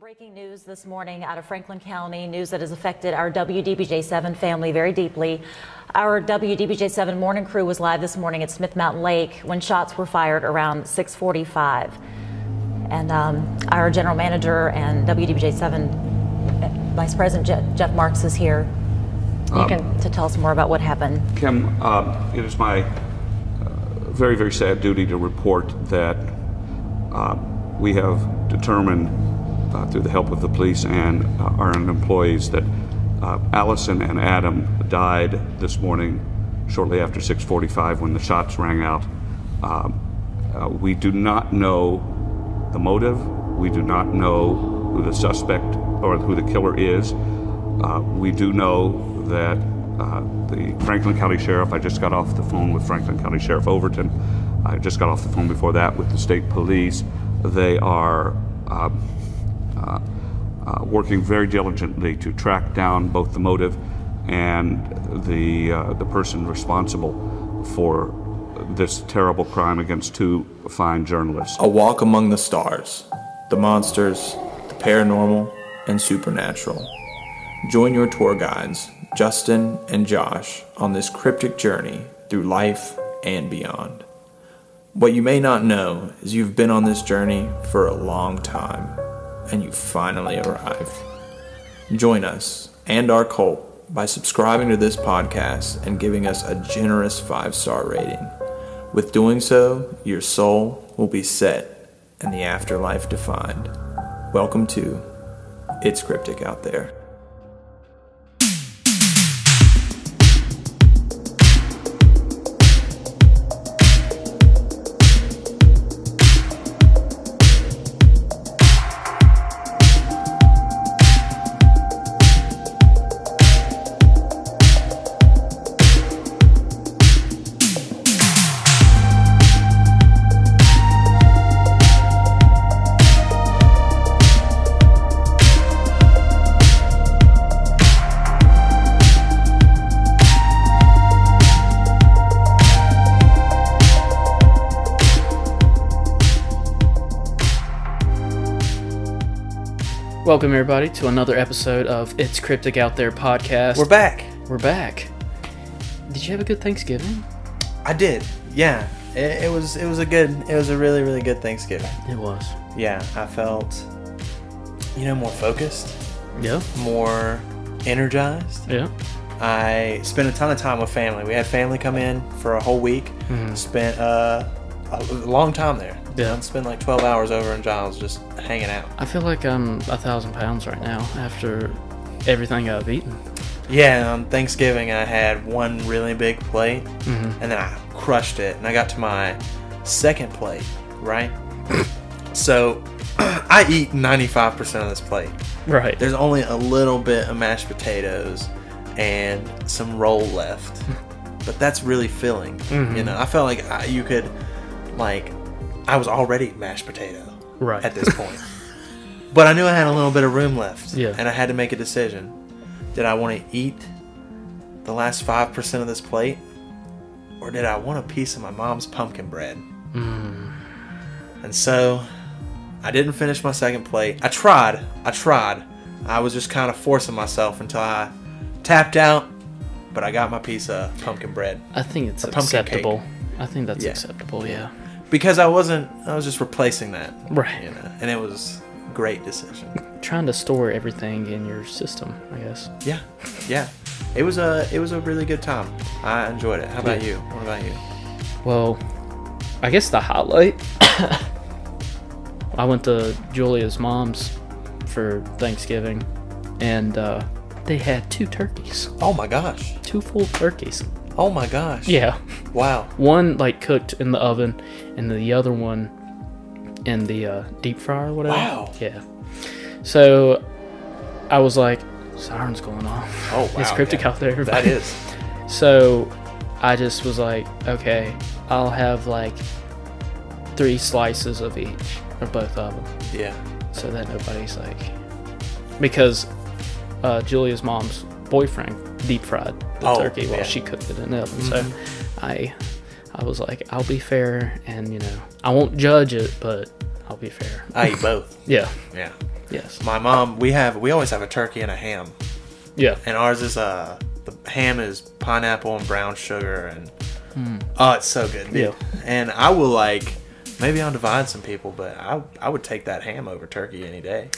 Breaking news this morning out of Franklin County, news that has affected our WDBJ7 family very deeply. Our WDBJ7 morning crew was live this morning at Smith Mountain Lake when shots were fired around 645. And um, our general manager and WDBJ7 Vice President Je- Jeff Marks is here. You can to tell us more about what happened. Kim, uh, it is my uh, very, very sad duty to report that uh, we have determined, uh, through the help of the police and uh, our own employees, that uh, Alison and Adam died this morning shortly after 6:45 when the shots rang out. Um, uh, we do not know the motive. We do not know who the suspect or who the killer is. Uh, we do know that uh, the Franklin County Sheriff, I just got off the phone with Franklin County Sheriff Overton. I just got off the phone before that with the state police. They are uh, working very diligently to track down both the motive and the, uh, the person responsible for this terrible crime against two fine journalists. A walk among the stars, the monsters, the paranormal, and supernatural. Join your tour guides, Justin and Josh, on this cryptic journey through life and beyond. What you may not know is you've been on this journey for a long time, and you finally arrived. Join us and our cult by subscribing to this podcast and giving us a generous five star rating. With doing so, your soul will be set and the afterlife defined. Welcome to It's Cryptic Out There. Welcome everybody to another episode of It's Cryptic Out There podcast. We're back. We're back. Did you have a good Thanksgiving? I did. Yeah. It, it was it was a good it was a really really good Thanksgiving. It was. Yeah, I felt you know more focused, Yeah. more energized. Yeah. I spent a ton of time with family. We had family come in for a whole week. Spent uh, a long time there. Yeah. I spent like 12 hours over in Giles just hanging out. I feel like I'm a thousand pounds right now after everything I've eaten. Yeah, on Thanksgiving I had one really big plate, mm-hmm. and then I crushed it, and I got to my second plate, right? so I eat 95% of this plate. Right. There's only a little bit of mashed potatoes and some roll left, but that's really filling. You mm-hmm. know, I felt like I, you could, like, I was already mashed potato right. at this point. but I knew I had a little bit of room left. Yeah. And I had to make a decision. Did I want to eat the last 5% of this plate? Or did I want a piece of my mom's pumpkin bread? Mm. And so I didn't finish my second plate. I tried. I tried. I was just kind of forcing myself until I tapped out. But I got my piece of pumpkin bread. I think it's acceptable. I think that's Yeah. acceptable, yeah. Because I wasn't, I was just replacing that. Right. You know, and it was great decision. Trying to store everything in your system, I guess. Yeah, yeah. It was a it was a really good time. I enjoyed it. How about you? What about you? Well, I guess the highlight. I went to Julia's mom's for Thanksgiving, and uh, they had two turkeys, Oh my gosh. two full turkeys. Oh my gosh. Yeah, Wow. one like cooked in the oven, and the other one in the uh, deep fryer or whatever. Wow. Yeah. So I was like, "Sirens going off." Oh wow. It's cryptic yeah. out there. That is. So I just was like, okay, I'll have like three slices of each, or both of them, Yeah. so that nobody's like, because uh, Julia's mom's boyfriend deep fried the Oh, turkey while yeah. she cooked it in the oven. So I, I was like, I'll be fair, and you know, I won't judge it, but I'll be fair. I eat both. Yeah, Yeah. Yes. My mom, we have we always have a turkey and a ham, Yeah. and ours is uh the ham is pineapple and brown sugar and oh it's so good. dude. Yeah. And I will like maybe I'll divide some people, but I I would take that ham over turkey any day.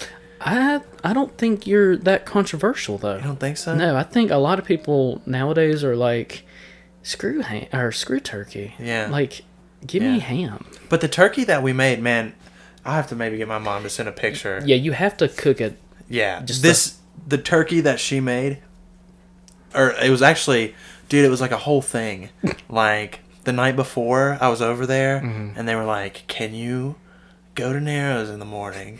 I I don't think you're that controversial though. You don't think so? No, I think a lot of people nowadays are like screw ham or screw turkey. Yeah. Like give Yeah. me ham. But the turkey that we made, man, I have to maybe get my mom to send a picture. Yeah, you have to cook it. Yeah, Just this the turkey that she made, or it was actually, dude, it was like a whole thing. like the night before, I was over there, Mm-hmm. and they were like, "Can you go to Narrows in the morning,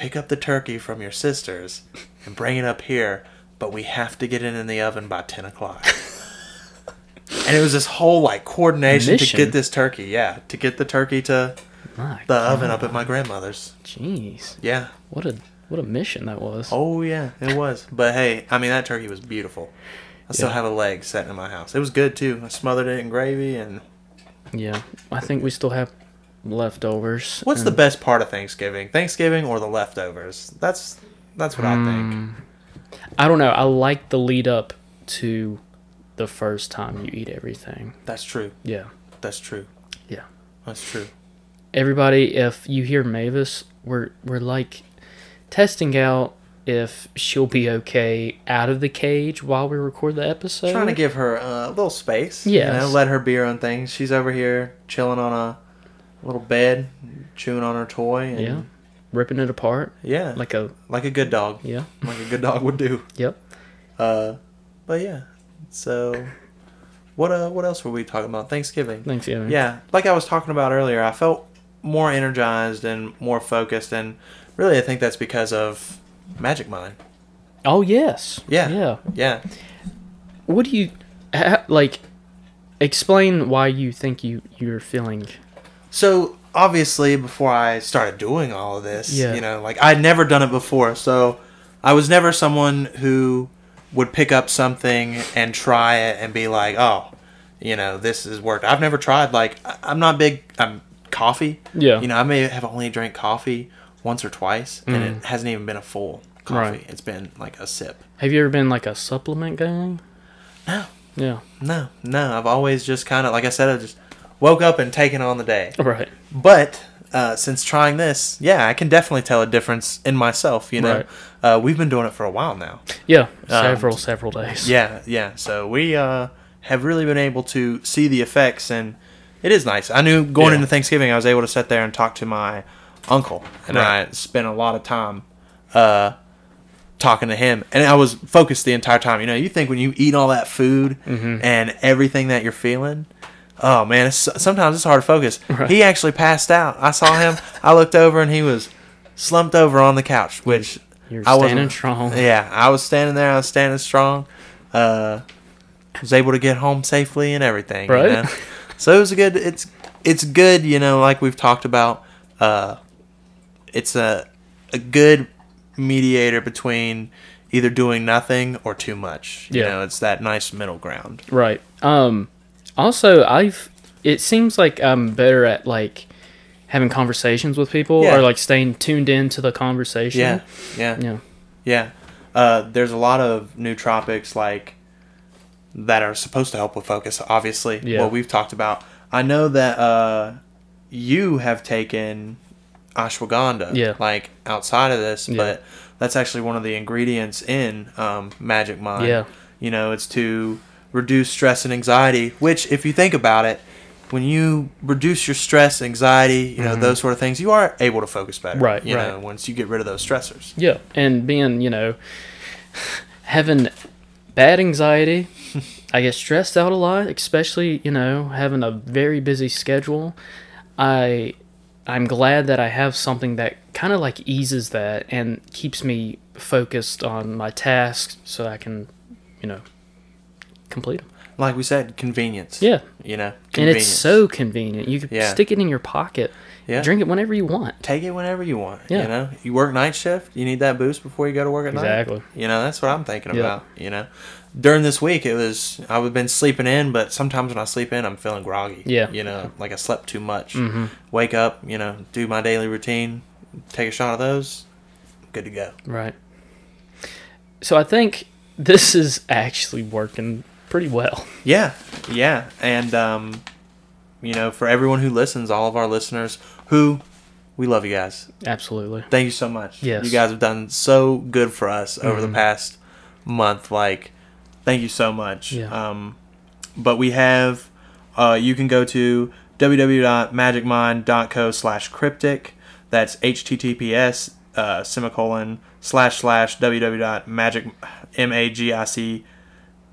pick up the turkey from your sisters, and bring it up here? But we have to get it in the oven by ten o'clock." and it was this whole like coordination to get this turkey. Yeah, to get the turkey to My the oven up at my grandmother's. Jeez. Yeah. What a what a mission that was. Oh yeah, it was. But hey, I mean that turkey was beautiful. I still Yeah. have a leg sitting in my house. It was good too. I smothered it in gravy and Yeah. I think we still have leftovers. what's the best part of Thanksgiving? Thanksgiving or the leftovers? That's that's what I think. Mm. I don't know. I like the lead up to the first time you eat everything. That's true. Yeah. That's true. Yeah. That's true. Everybody, if you hear Mavis, we're we're like testing out if she'll be okay out of the cage while we record the episode. Trying to give her a little space. Yeah. You know, let her be her own thing. She's over here chilling on a little bed, chewing on her toy. And yeah, ripping it apart Yeah. like a like a good dog. yeah. Like a good dog would do. Yep. Uh, but yeah. So, what uh, what else were we talking about? Thanksgiving. Thanksgiving. Yeah, like I was talking about earlier, I felt more energized and more focused, and really, I think that's because of Magic Mind. Oh yes. Yeah. Yeah. Yeah. What do you ha, like? Explain why you think you you're feeling. So obviously, before I started doing all of this, Yeah. you know, like I'd never done it before, so I was never someone who would pick up something and try it and be like, oh, you know, this has worked. I've never tried. Like, I'm not big. I'm coffee. Yeah. You know, I may have only drank coffee once or twice, and it hasn't even been a full coffee. Mm. Right. It's been like a sip. Have you ever been like a supplement guy? No, Yeah. no, no. I've always just kind of, like I said, I just woke up and taken on the day. Right. But uh, since trying this, yeah, I can definitely tell a difference in myself. You know, Right. uh, we've been doing it for a while now. Yeah. Several several days. Yeah, yeah. So we uh, have really been able to see the effects, and it is nice. I knew going Yeah. into Thanksgiving, I was able to sit there and talk to my uncle, and Right. I spent a lot of time uh, talking to him, and I was focused the entire time. You know, you think when you eat all that food Mm-hmm. and everything that you're feeling. Oh man, it's, sometimes it's hard to focus. He actually passed out. I saw him. I looked over and he was slumped over on the couch, which You're I wasn't- standing strong. Yeah, I was standing there. I was standing strong. Uh, was able to get home safely and everything. you Right. know? So it was a good. It's it's good. You know, like we've talked about. Uh, it's a a good mediator between either doing nothing or too much. You Yeah. know, it's that nice middle ground. Right. Um also I've it seems like I'm better at like having conversations with people Yeah. or like staying tuned in to the conversation. Yeah, yeah. Yeah. Yeah. Uh, there's a lot of nootropics like that are supposed to help with focus. Obviously, Yeah. what we've talked about. I know that uh, you have taken ashwagandha, Yeah. like outside of this, Yeah. but that's actually one of the ingredients in um, Magic Mind. Yeah. You know, it's to reduce stress and anxiety. Which, if you think about it, when you reduce your stress, anxiety, you know those sort of things, you are able to focus better. Mm-hmm. Right, You right. know, once you get rid of those stressors. Yeah. And being, you know, having bad anxiety, I get stressed out a lot, especially, you know, having a very busy schedule. I I'm glad that I have something that kind of like eases that and keeps me focused on my tasks so I can, you know, complete them. like we said, convenience. Yeah. You know, And it's so convenient. You can Yeah. stick it in your pocket, Yeah. drink it whenever you want. take it whenever you want. Yeah. You know, you work night shift, you need that boost before you go to work at Exactly. night. Exactly. You know, that's what I'm thinking Yeah. about. You know, during this week, it was I've been sleeping in, but sometimes when I sleep in, I'm feeling groggy. Yeah. You know, like I slept too much. Mm-hmm. Wake up, you know, do my daily routine, take a shot of those, good to go. Right. So I think this is actually working pretty well. Yeah, yeah, and um, you know, for everyone who listens, all of our listeners who we love you guys. Absolutely. Thank you so much. Yes. you guys have done so good for us over Mhm. the past month. Like, thank you so much. Yeah. Um, but we have, uh, you can go to www.magicmind.co slash cryptic. That's https uh, semicolon slash slash www.magic m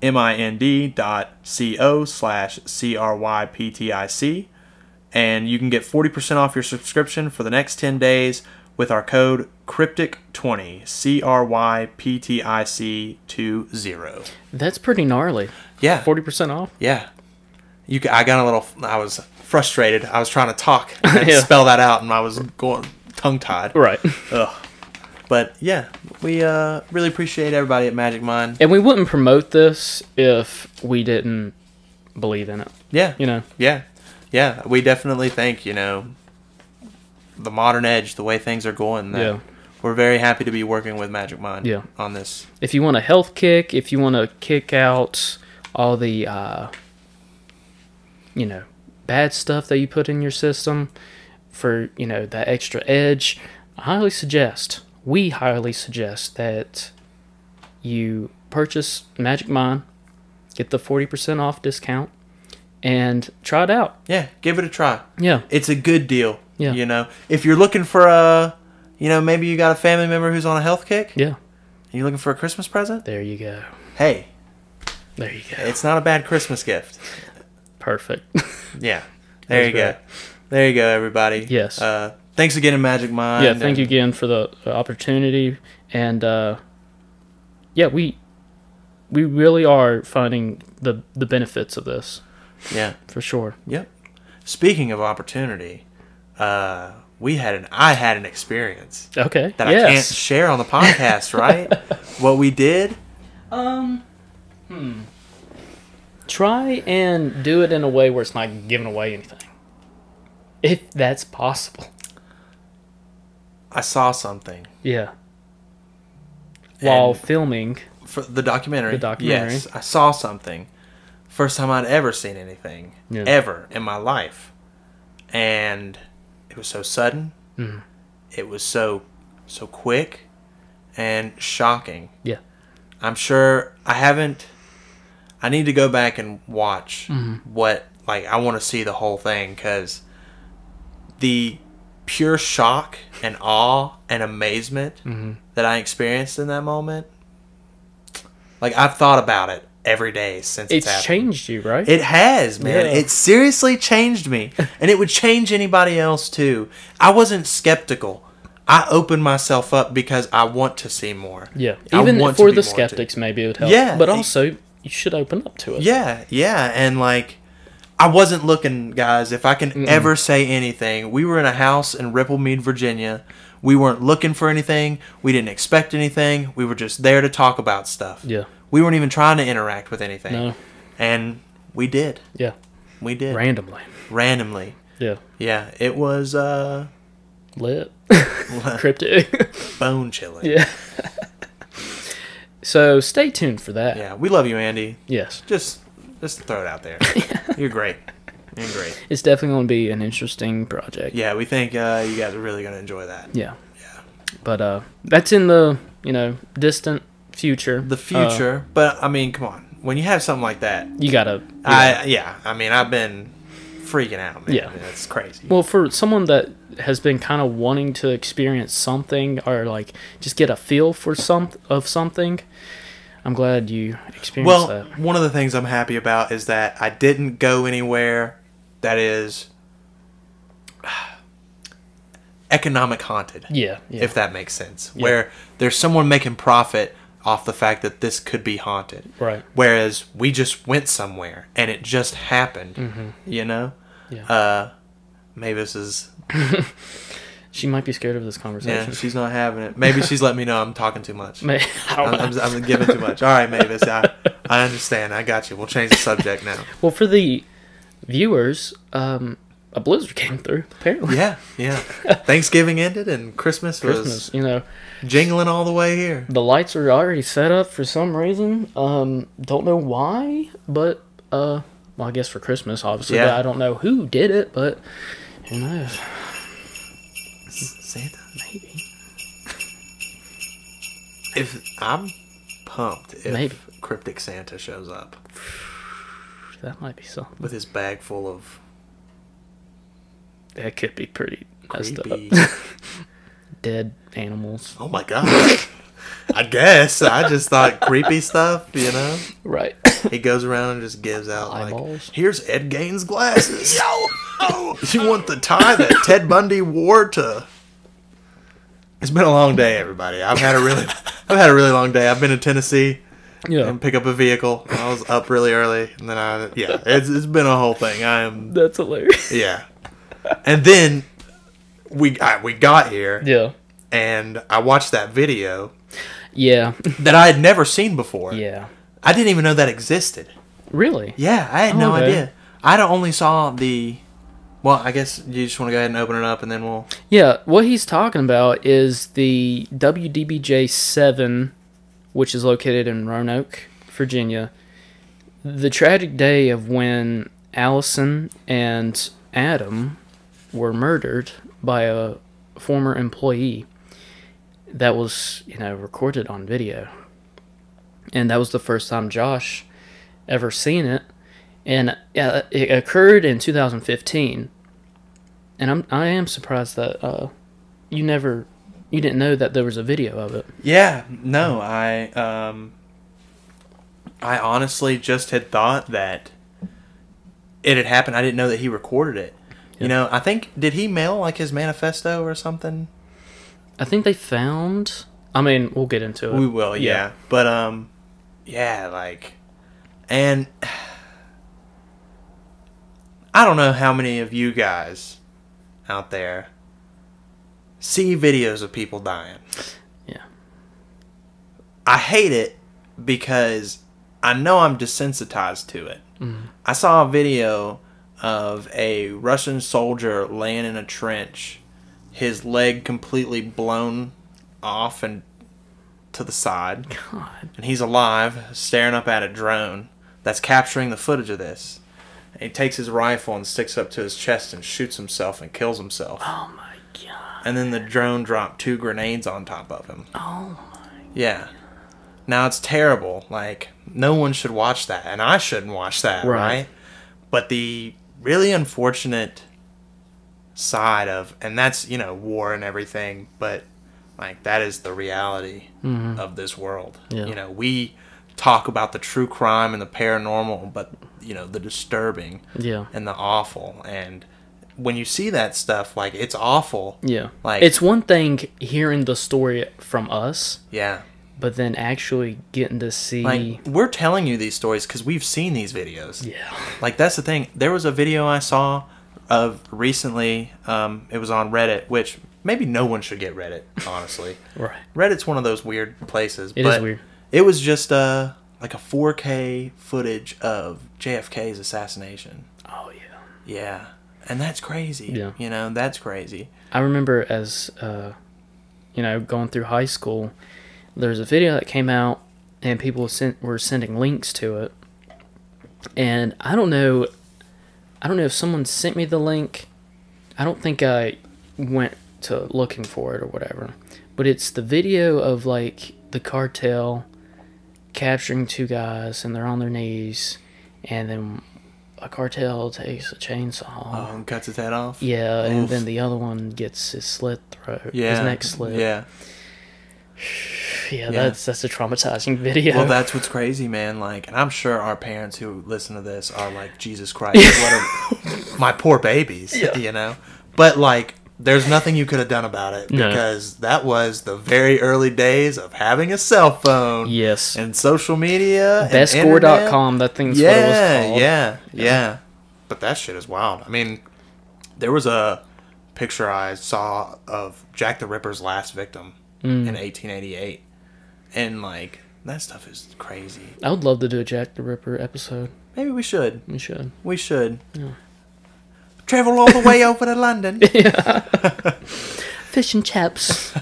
a g i c m i n d dot c o slash c r y p t i c and you can get 40% off your subscription for the next 10 days with our code cryptic20 c r y p t i c 20 That's pretty gnarly. yeah 40% off? yeah you i got a little i was frustrated i was trying to talk and Yeah. spell that out and i was going tongue tied Right. Ugh. But yeah we uh really appreciate everybody at magic mind And we wouldn't promote this if we didn't believe in it. yeah You know? Yeah, yeah, we definitely think you know the modern edge, the way things are going. That Yeah. we're very happy to be working with Magic Mind. Yeah. on this. If you want a health kick, if you want to kick out all the, uh, you know, bad stuff that you put in your system for, you know, that extra edge, I highly suggest, we highly suggest that you purchase Magic Mind, get the 40% off discount, and try it out. Yeah, give it a try. Yeah. It's a good deal. Yeah. you know, if you're looking for a, you know, maybe you got a family member who's on a health kick. Yeah. And you're looking for a Christmas present. There you go. Hey, There you go. it's not a bad Christmas gift. Perfect. Yeah, there you That's go. There you go, everybody. Yes. Uh, thanks again Magic Mind. yeah, thank you again for the opportunity, and uh, yeah, we we really are finding the the benefits of this Yeah. for sure. Yep. Speaking of opportunity, uh, we had an I had an experience Okay. that I can't share on the podcast, right? what we did, Um. Hmm. Try and do it in a way where it's not giving away anything, if that's possible. I saw something Yeah. While And- filming, for the documentary. The documentary. Yes, I saw something. First time I'd ever seen anything Yeah. ever in my life, and it was so sudden. Mhm. It was so so quick and shocking. yeah, I'm sure I haven't. I need to go back and watch Mm-hmm. what like I want to see the whole thing because the pure shock and awe and amazement Mm-hmm. that I experienced in that moment. Like I've thought about it every day since it's, it's changed you, right? It has, man. Yeah. It seriously changed me. and it would change anybody else too. I wasn't skeptical. I opened myself up because I want to see more. yeah, even for the skeptics, maybe it would help. Yeah, but also you should open up to it. Yeah, yeah, and like I wasn't looking, guys. If I can ever say anything, we were in a house in Ripplemead, Virginia. We weren't looking for anything. We didn't expect anything. We were just there to talk about stuff. Yeah. We weren't even trying to interact with anything. No. And we did. Yeah, We did. randomly. Randomly. Yeah, Yeah, it was uh lit, cryptic. bone chilling. yeah. so stay tuned for that. Yeah, we love you, Andy. Yes, Just just throw it out there. You're great. You're great. it's definitely going to be an interesting project. Yeah, we think uh, you guys are really gonna enjoy that. Yeah. Yeah. But uh, that's in the you know distant future. The Uh, future, but I mean, come on. When you have something like that, you gotta. I yeah, I mean, I've been freaking out, man. Yeah. that's crazy. Well, for someone that has been kind of wanting to experience something or like just get a feel for some of something, I'm glad you experienced Well, that. one of the things I'm happy about is that I didn't go anywhere that is economic haunted. Yeah, yeah. If that makes sense. Where there's someone making profit off the fact that this could be haunted. Right. Whereas we just went somewhere and it just happened. You know? Mm-hmm. Yeah. Uh Mavis is she might be scared of this conversation. yeah, she's not having it. Maybe she's letting me know I'm talking too much. I'm. I'm, I'm giving too much. All right, Mavis, I, I understand. I got you. We'll change the subject now. Well, for the viewers, um, a blizzard came through. Apparently, Yeah, yeah. Thanksgiving ended and Christmas was Christmas. You know, jingling all the way here. the lights are already set up for some reason. Um, don't know why, but uh, well, I guess for Christmas, obviously. Yeah. I don't know who did it, but who knows? Santa. Maybe. If I'm pumped if Maybe. Cryptic Santa shows up That might be something. with his bag full of That could be pretty messed creepy. up. Dead animals. oh my god. I guess. I just thought creepy stuff, you know? Right. He goes around and just gives out like, Eyeballs. "Here's Ed Gaines' glasses. Yo, you want the tie that Ted Bundy wore to?" It's been a long day, everybody. I've had a really, I've had a really long day. I've been in Tennessee yeah. and pick up a vehicle. I was up really early, and then I, yeah, it's, it's been a whole thing. I am, That's hilarious. yeah, and then we I, we got here, Yeah. and I watched that video Yeah. that I had never seen before. Yeah. I didn't even know that existed. Really? Yeah, I had oh, no Okay. idea. I only saw the. Well, I guess you just want to go ahead and open it up, and then we'll. Yeah, what he's talking about is the WDBJ 7, which is located in Roanoke, Virginia. The tragic day of when Alison and Adam were murdered by a former employee that was, you know, recorded on video. And that was the first time Josh ever seen it. And uh, it occurred in 2015 and I'm I am surprised that uh, you never you didn't know that there was a video of it. Yeah, no, I um. I honestly just had thought that it had happened. I didn't know that he recorded it. You know, I think did he mail like his manifesto or something? I think they found. I mean, we'll get into it. We will, yeah. But um, yeah, like, and I don't know how many of you guys out there see videos of people dying. Yeah. I hate it because I know I'm desensitized to it. Mm-hmm. I saw a video of a Russian soldier laying in a trench, his leg completely blown off and to the side, God. and he's alive, staring up at a drone that's capturing the footage of this. And he takes his rifle and sticks up to his chest and shoots himself and kills himself. Oh my god. And then the drone dropped two grenades on top of him. Oh my. Yeah. Now it's terrible. Like no one should watch that, and I shouldn't watch that, Right. right? But the really unfortunate side of, and that's you know war and everything, but like that is the reality mm-hmm. of this world. Yeah. You know, we talk about the true crime and the paranormal, but you know the disturbing Yeah. and the awful, and when you see that stuff, like it's awful. Yeah. Like- it's one thing hearing the story from us, Yeah. but then actually getting to see. Like we're telling you these stories because we've seen these videos. yeah. Like that's the thing. There was a video I saw of recently. Um, it was on Reddit, which maybe no one should get Reddit. Honestly, Right. Reddit's one of those weird places. It is but weird. It was just uh like a 4K footage of JFK's assassination. Oh yeah. Yeah, and that's crazy. Yeah. you know that's crazy. I remember as uh, you know going through high school, there was a video that came out, and people sent were sending links to it, and I don't know, I don't know if someone sent me the link. I don't think I went to looking for it or whatever, but it's the video of like the cartel capturing two guys and they're on their knees, and then a cartel takes a chainsaw. Um, cuts his head off. Yeah, and then the other one gets his slit throat, Yeah, his neck slit. Yeah. yeah, that's that's a traumatizing video. Well, that's what's crazy, man. Like, and I'm sure our parents who listen to this are like, Jesus Christ, what are my poor babies, you know? But like, there's nothing you could have done about it No. because that was the very early days of having a cell phone yes, and social media. bestgore.com. That thing's what it was Yeah, called. yeah, yeah. But that shit is wild. I mean, there was a picture I saw of Jack the Ripper's last victim Mm. in 1888, and like that stuff is crazy. I would love to do a Jack the Ripper episode. Maybe we should. We should. We should. Travel all the way over to London. Fish and chips.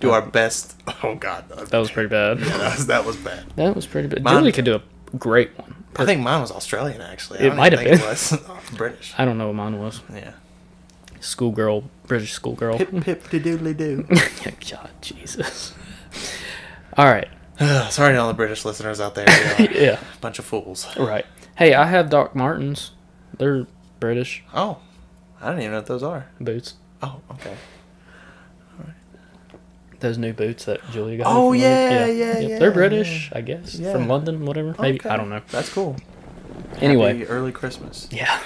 Do our best. Oh God, That was pretty bad. that was, that was bad. That was pretty bad. Mine- Julie could do a great one. I think mine was Australian actually. I It don't might have It was oh, British. I don't know what mine was. Yeah. Schoolgirl, British schoolgirl. Hip hip de doodly doo. God, Jesus. All right. Sorry to all the British listeners out there. You're a Yeah. bunch of fools. Right. Hey, I have Doc Martens. They're British Oh, I don't even know what those are. boots. Oh, okay. All right. Those new boots that Julia got. Oh, yeah, London. yeah, yeah, They're British, I guess. Yeah. From London, whatever. Maybe. Okay. I don't know. That's cool. Anyway. Happy early Christmas. Yeah.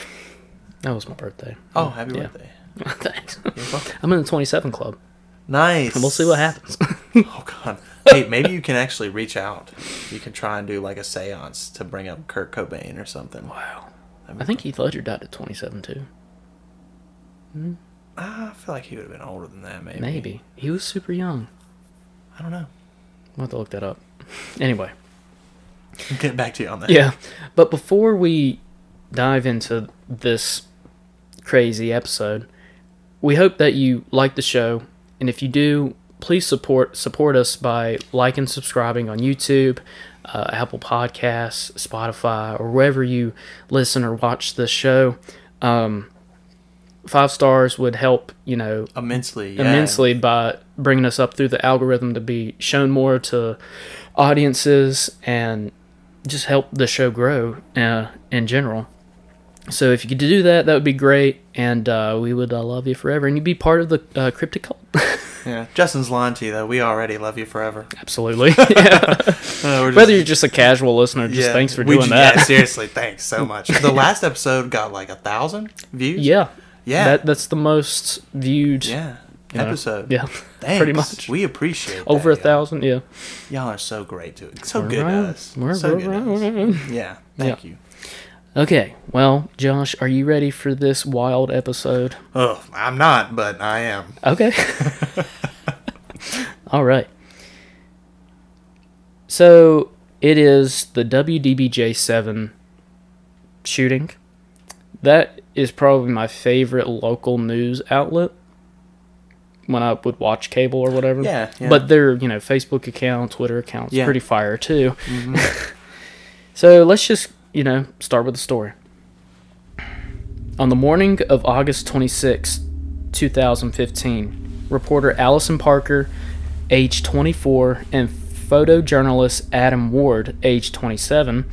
That was my birthday. Oh, happy Yeah. birthday. Thanks. I'm in the 27 club. Nice. And we'll see what happens. Oh God. Hey, maybe you can actually reach out. You can try and do like a séance to bring up Kurt Cobain or something. wow. I think Heath Ledger died at 27 too. Ah, I feel like he would have been older than that. Maybe. Maybe. He was super young. I don't know. We'll have to look that up. Anyway. Getting back to you on that. Yeah. But before we dive into this crazy episode, we hope that you like the show. And if you do, please support support us by liking, and subscribing on YouTube, uh, Apple Podcasts, Spotify, or wherever you listen or watch this show. Um, five stars would help, you know, Immensely. Yeah. immensely by bringing us up through the algorithm to be shown more to audiences and just help the show grow uh, in general. So if you could do that, that would be great, and uh, we would uh, love you forever, and you'd be part of the uh, cryptic cult. Yeah. Justin's lying to you though. We already love you forever. Absolutely. yeah. Uh, just- Whether you're just a casual listener, just thanks for doing that. Yeah, seriously, thanks so much. The last episode got like a thousand views. yeah. Yeah. That that's the most viewed. yeah. you know, Episode. Yeah. Thanks. Pretty much. We appreciate Over a that, y'all. thousand. Yeah. Y'all are so great to so We're good right. to us. We're so right. good to us. Yeah. Thank you. Okay. Well, Josh, are you ready for this wild episode? Oh, I'm not, but I am. Okay. All right. So it is the WDBJ7 shooting. That is probably my favorite local news outlet when I would watch cable or whatever. Yeah, yeah. But their, you know, Facebook account, Twitter accounts, Yeah. Mm-hmm. pretty fire too. so let's just, you know, start with the story. On the morning of August 26, 2015, reporter Alison Parker, age 24, and photojournalist Adam Ward, age 27,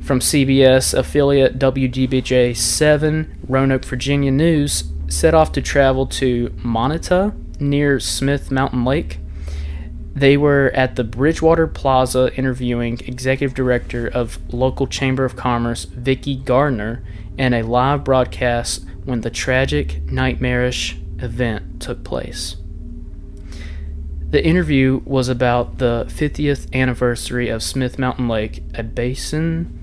from CBS affiliate WDBJ 7 Roanoke, Virginia News, set off to travel to Moneta near Smith Mountain Lake. They were at the Bridgewater Plaza interviewing Executive Director of local Chamber of Commerce Vicki Gardner in a live broadcast when the tragic, nightmarish event took place. The interview was about the 50th anniversary of Smith Mountain Lake, a basin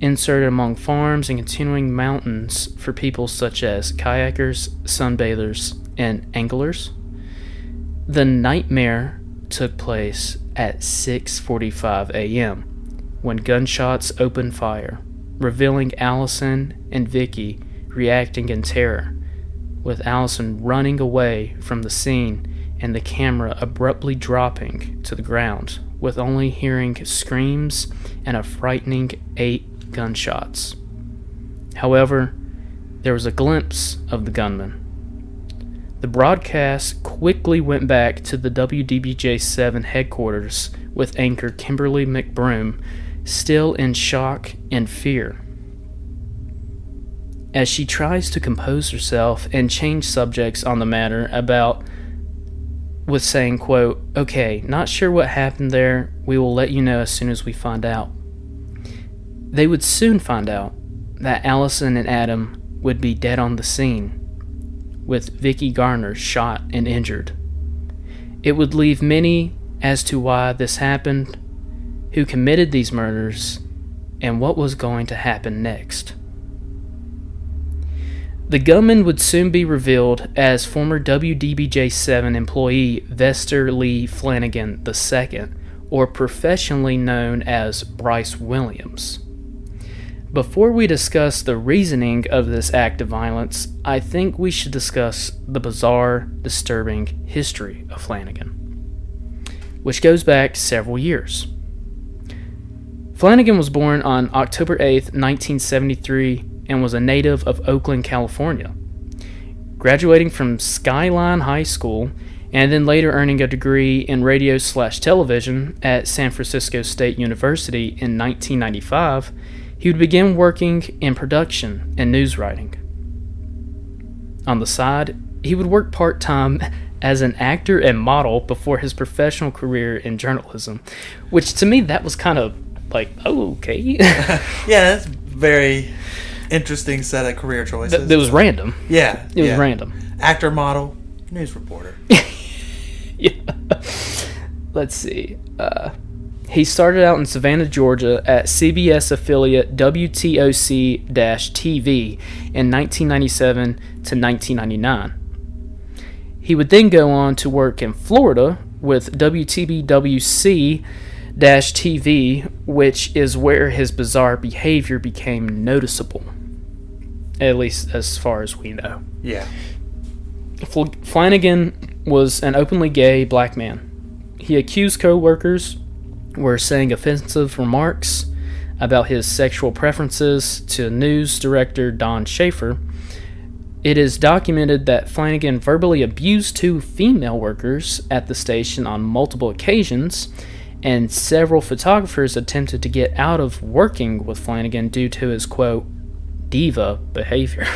inserted among farms and continuing mountains for people such as kayakers, sunbathers, and anglers. The nightmare took place at 6:45 a.m. when gunshots opened fire, revealing Alison and Vicki reacting in terror, with Alison running away from the scene and the camera abruptly dropping to the ground, with only hearing screams and a frightening eight gunshots. However, there was a glimpse of the gunman. The broadcast quickly went back to the WDBJ 7 headquarters with anchor Kimberly McBroom still in shock and fear. As she tries to compose herself and change subjects on the matter about with saying quote okay not sure what happened there. We will let you know as soon as we find out. They would soon find out that alison and adam would be dead on the scene with vicki gardner shot and injured it would leave many as to why this happened who committed these murders and what was going to happen next the gunman would soon be revealed as former WDBJ 7 employee Vester Lee Flanagan II, or professionally known as Bryce Williams. Before we discuss the reasoning of this act of violence, I think we should discuss the bizarre, disturbing history of Flanagan, which goes back several years. Flanagan was born on October 8, 1973, and was a native of Oakland, California. Graduating from Skyline High School and then later earning a degree in radio slash television at San Francisco State University in 1995, he would begin working in production and news writing. On the side, he would work part time as an actor and model before his professional career in journalism, which to me that was kind of like, oh, okay. Yeah, that's very interesting set of career choices. it was random. yeah, It was random. Actor, model, news reporter. yeah. Let's see. Uh, he started out in Savannah, Georgia at CBS affiliate WTOC TV in 1997 to 1999. He would then go on to work in Florida with WTBWC TV, which is where his bizarre behavior became noticeable, at least as far as we know. Yeah. Fl- Flanagan was an openly gay black man. He accused co-workers were saying offensive remarks about his sexual preferences to news director Don Schaefer. It is documented that Flanagan verbally abused two female workers at the station on multiple occasions, and several photographers attempted to get out of working with Flanagan due to his quote diva behavior.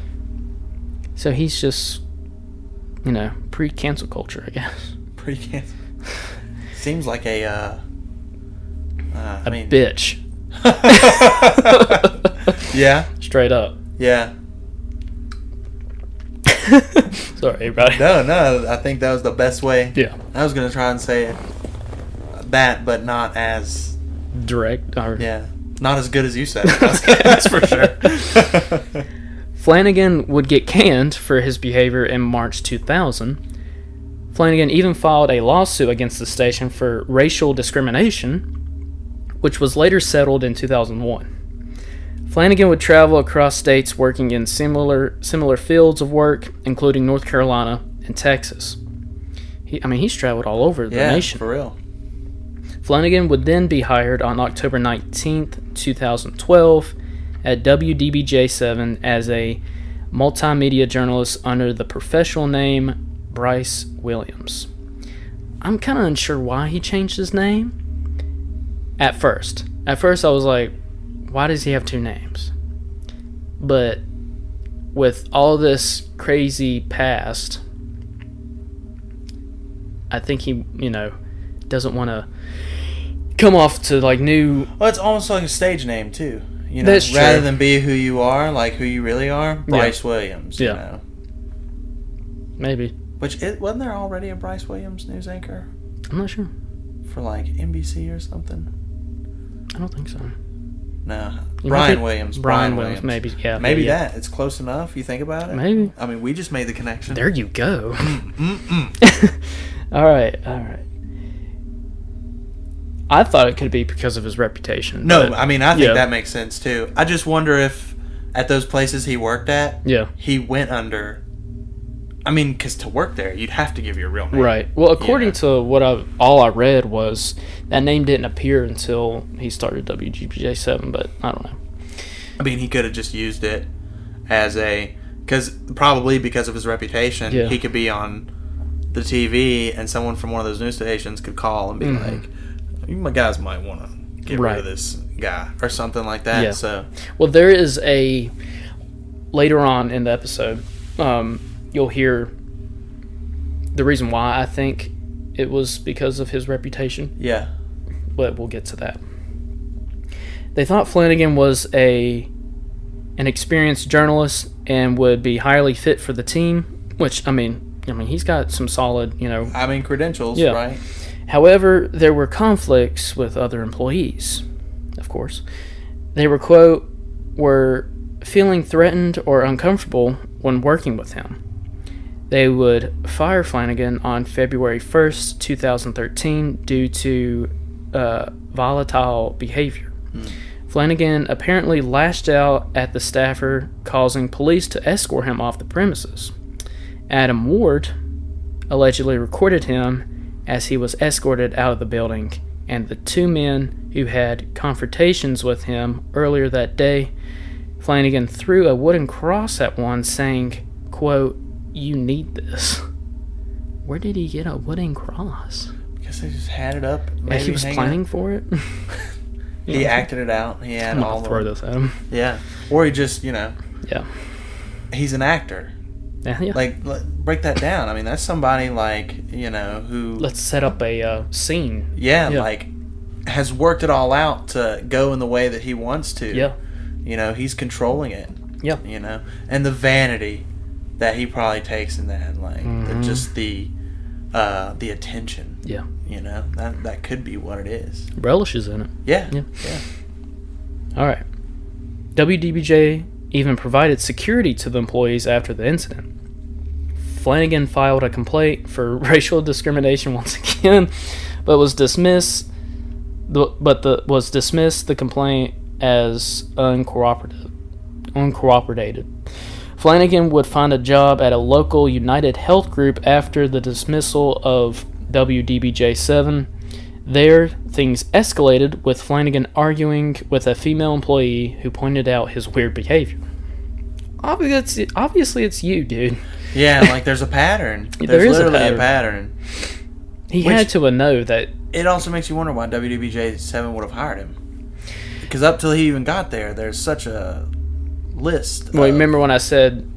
so he's just, you know, pre cancel culture, I guess. Pre-cancer. Seems like a. Uh, uh, I A mean, bitch. yeah, Straight up. yeah. Sorry, everybody. No, no. I think that was the best way. Yeah. I was gonna try and say that, but not as Direct. Or, yeah, not as good as you said. it. That's for sure. Flanagan would get canned for his behavior in March 2000. Flanagan even filed a lawsuit against the station for racial discrimination, which was later settled in 2001. Flanagan would travel across states working in similar similar fields of work, including North Carolina and Texas. He, I mean, he's traveled all over the yeah, nation. for real. Flanagan would then be hired on October 19th, 2012, at WDBJ 7 as a multimedia journalist under the professional name Bryce Williams. I'm kind of unsure why he changed his name. At first. At first, I was like, why does he have two names? But with all this crazy past, I think he, you know, doesn't want to come off to like new Well, it's almost like a stage name too. You know, That's rather true. than be who you are, like who you really are, Bryce Williams. You Yeah. know, maybe which it, wasn't there already a Bryce Williams news anchor i'm not sure for like NBC or something? i don't think so No, You Brian Williams. brian, Brian williams, maybe yeah Maybe yeah. that. It's close enough. You think about it. maybe I mean, we just made the connection. there you go mm, mm, mm. all right all right i thought it could be because of his reputation No, but- I mean, I think yeah. that makes sense too. I just wonder if at those places he worked at, yeah he went under. I mean, because to work there, you'd have to give your real name. right well according to what i all i read was that name didn't appear until he started wdbj7 but i don't know I mean, he could have just used it as a because probably because of his reputation, Yeah. he could be on the TV, and someone from one of those news stations could call and be like, "You my guys might want to get rid Mm-hmm. Of this guy or something like that." Yeah. So Well, there is a later on in the episode, um, you'll hear the reason why I think it was because of his reputation, yeah, but we'll get to that. They thought Flanagan was a an experienced journalist and would be highly fit for the team, which I mean, I mean he's got some solid, you know, I mean credentials, Yeah. right? However, there were conflicts with other employees, of course. They were, quote, were feeling threatened or uncomfortable when working with him. They would fire Flanagan on February 1st, 2013, due to uh, volatile behavior. Flanagan apparently lashed out at the staffer, causing police to escort him off the premises. Adam Ward allegedly recorded him as he was escorted out of the building, and the two men who had confrontations with him earlier that day, Flanagan threw a wooden cross at one, saying, quote, You need this. Where did he get a wooden cross? Guess they just had it up. Yeah, maybe he was planning up. for it. He acted it out. He had I'm all throw this at him. Yeah, or he just you know Yeah. he's an actor. Yeah, yeah. Like break that down. I mean that's somebody like you know who Let's set up a uh, scene. yeah, yeah. like has worked it all out to go in the way that he wants to. Yeah. You know he's controlling it. Yeah. You know and the vanity that he probably takes in that like Mm-hmm. just the uh the attention. Yeah. You know that that could be what it is. Relishes in it. Yeah. Yeah. Yeah. All right. WDBJ even provided security to the employees after the incident. Flanagan filed a complaint for racial discrimination once again, but was dismissed. the- But the was dismissed the complaint as uncooperative, uncooperated. Flanagan would find a job at a local United Health Group after the dismissal of WDBJ 7. There, things escalated with Flanagan arguing with a female employee who pointed out his weird behavior. Obviously, it's, obviously it's you, dude. Yeah, like there's a pattern. There's There is a literally pattern. a pattern. He had to know that. It also makes you wonder why WDBJ Seven would have hired him. Because up till he even got there, there's such a list. Well, of- remember when I said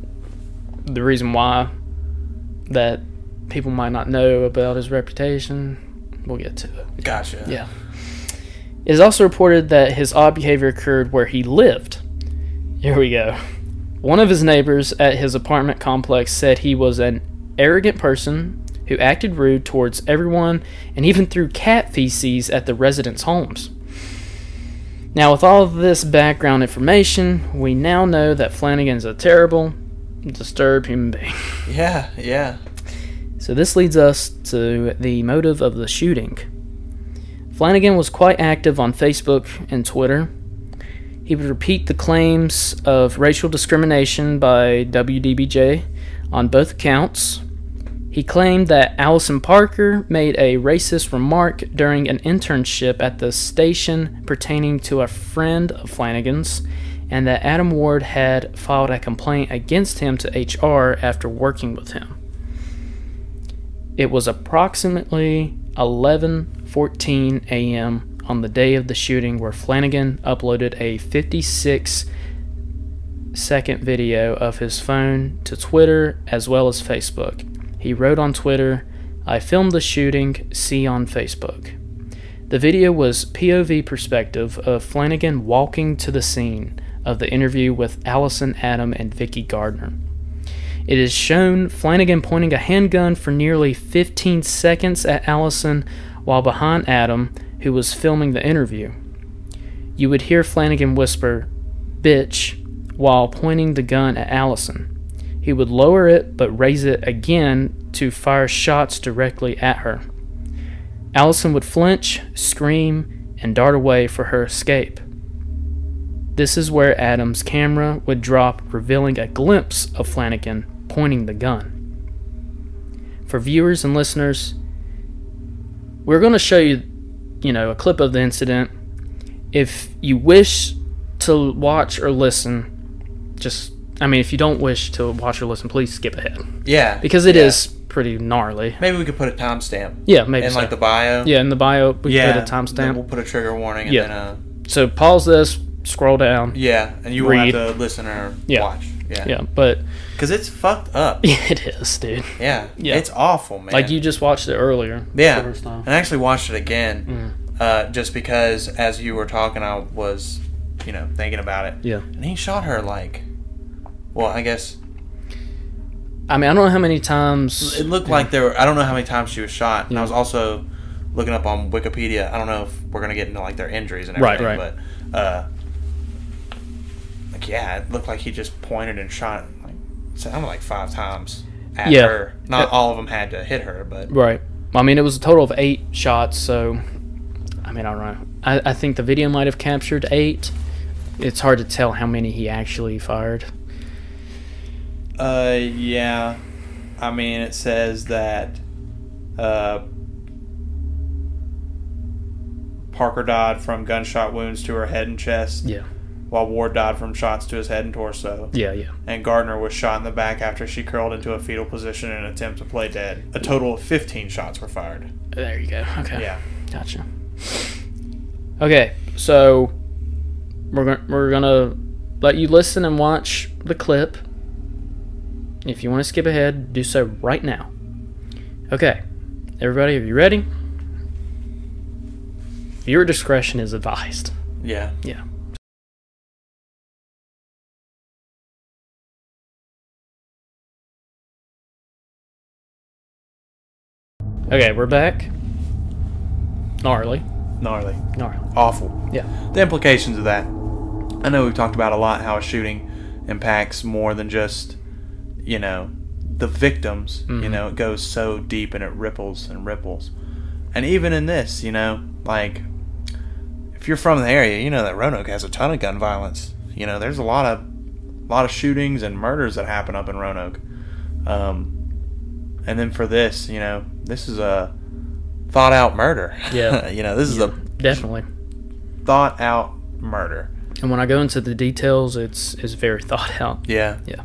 the reason why that people might not know about his reputation? We'll get to it. Gotcha. Yeah. It is also reported that his odd behavior occurred where he lived. Here we go. One of his neighbors at his apartment complex said he was an arrogant person who acted rude towards everyone and even threw cat feces at the residents' homes. Now, with all of this background information, we now know that Flanagan's a terrible, disturbed human being. Yeah. Yeah. So this leads us to the motive of the shooting. Flanagan was quite active on Facebook and Twitter. He would repeat the claims of racial discrimination by WDBJ on both accounts. He claimed that Alison Parker made a racist remark during an internship at the station pertaining to a friend of Flanagan's, and that Adam Ward had filed a complaint against him to HR after working with him. It was approximately 11:14 a.m. on the day of the shooting where Flanagan uploaded a 56 second video of his phone to Twitter as well as Facebook. He wrote on Twitter, "I filmed the shooting, see on Facebook." The video was POV perspective of Flanagan walking to the scene of the interview with Alison Adam and Vicki Gardner. It is shown Flanagan pointing a handgun for nearly 15 seconds at Alison while behind Adam, who was filming the interview. You would hear Flanagan whisper, bitch, while pointing the gun at Alison. He would lower it but raise it again to fire shots directly at her. Alison would flinch, scream, and dart away for her escape. This is where Adam's camera would drop, revealing a glimpse of Flanagan pointing the gun. For viewers and listeners, we're going to show you, you know, a clip of the incident. If you wish to watch or listen, just I mean, if you don't wish to watch or listen, please skip ahead Yeah. because it yeah. is pretty gnarly. Maybe we could put a timestamp Yeah, maybe in so. like the bio. yeah in the bio we Yeah. put a timestamp. We'll put a trigger warning and Yeah. then uh So pause this, scroll down. yeah, and you Read. have to listen or Yeah. watch. Yeah. Yeah, but Because it's fucked up. it is, dude. Yeah. Yeah. It's awful, man. Like you just watched it earlier. Yeah, and I actually watched it again, Mm. uh, just because as you were talking, I was, you know, thinking about it. Yeah. And he shot her like, well, I guess I mean, I don't know how many times. it looked like there were. I don't know how many times she was shot, and Yeah. I was also looking up on Wikipedia. I don't know if we're gonna get into like their injuries and everything, right. but uh, like yeah, it looked like he just pointed and shot like sounded like five times at Yeah. her. Not all of them had to hit her, but Right. I mean, it was a total of eight shots, so. I mean, I don't know. I, I think the video might have captured eight. it's hard to tell how many he actually fired. Uh, yeah. I mean, it says that uh, Parker died from gunshot wounds to her head and chest, Yeah, while Ward died from shots to his head and torso. yeah, yeah. And Gardner was shot in the back after she curled into a fetal position in an attempt to play dead. A total of 15 shots were fired. There you go. Okay. Yeah. Gotcha. Okay, so we're gonna we're gonna let you listen and watch the clip. If you want to skip ahead, do so right now. Okay, everybody, are you ready? Your discretion is advised. Yeah. Yeah. Okay, we're back. Gnarly. Gnarly. Gnarly. Awful. Yeah. The implications of that. I know we've talked about a lot how a shooting impacts more than just, you know, the victims. You know, it goes so deep and it ripples and ripples. And even in this, you know, like, if you're from the area, you know that Roanoke has a ton of gun violence. You know, there's a lot of, lot of shootings and murders that happen up in Roanoke. Um, and then for this, you know, this is a thought out murder. Yeah. you know, this is Yeah, a definitely. thought out murder. And when I go into the details, it's it's very thought out. Yeah. Yeah.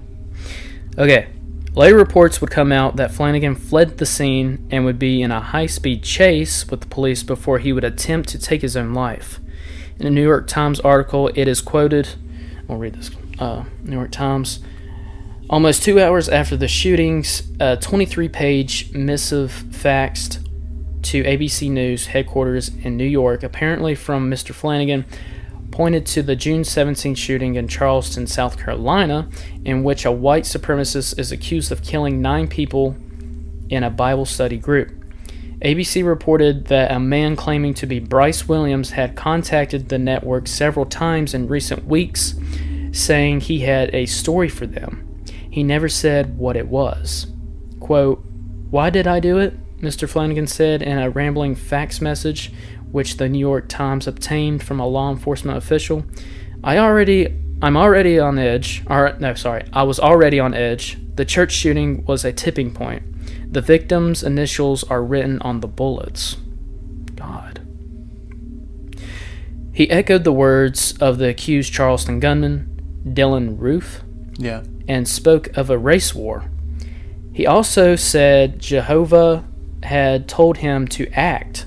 Okay. Later reports would come out that Flanagan fled the scene and would be in a high speed chase with the police before he would attempt to take his own life. In a New York Times article, it is quoted I'll read this. Uh, New York Times. Almost two hours after the shootings, a 23 page missive faxed to ABC News headquarters in New York, apparently from Mr. Flanagan, pointed to the June 17 shooting in Charleston, South Carolina, in which a white supremacist is accused of killing nine people in a Bible study group. ABC reported that a man claiming to be Bryce Williams had contacted the network several times in recent weeks, saying he had a story for them. He never said what it was. Quote, Why did I do it? Mr. Flanagan said in a rambling fax message, which the New York Times obtained from a law enforcement official. I already, I'm already on edge. Or, no, sorry, I was already on edge. The church shooting was a tipping point. The victim's initials are written on the bullets. God. He echoed the words of the accused Charleston gunman, Dylann Roof, Yeah. and spoke of a race war. He also said Jehovah had told him to act.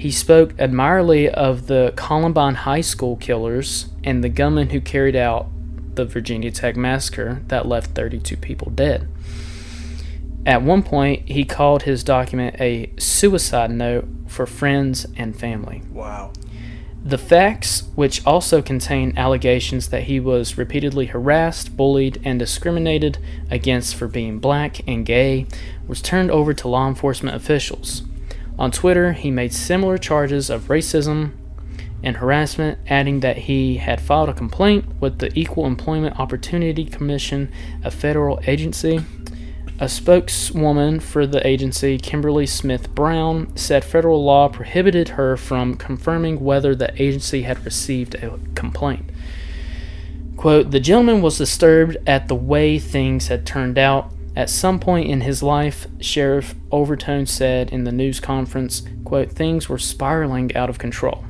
He spoke admiringly of the Columbine High School killers and the gunman who carried out the Virginia Tech massacre that left 32 people dead. At one point, he called his document a suicide note for friends and family. Wow. The facts, which also contain allegations that he was repeatedly harassed, bullied, and discriminated against for being black and gay, was turned over to law enforcement officials. On Twitter, he made similar charges of racism and harassment, adding that he had filed a complaint with the Equal Employment Opportunity Commission, a federal agency. A spokeswoman for the agency, Kimberly Smith Brown, said federal law prohibited her from confirming whether the agency had received a complaint. Quote, the gentleman was disturbed at the way things had turned out. At some point in his life, Sheriff Overton said in the news conference, quote, things were spiraling out of control.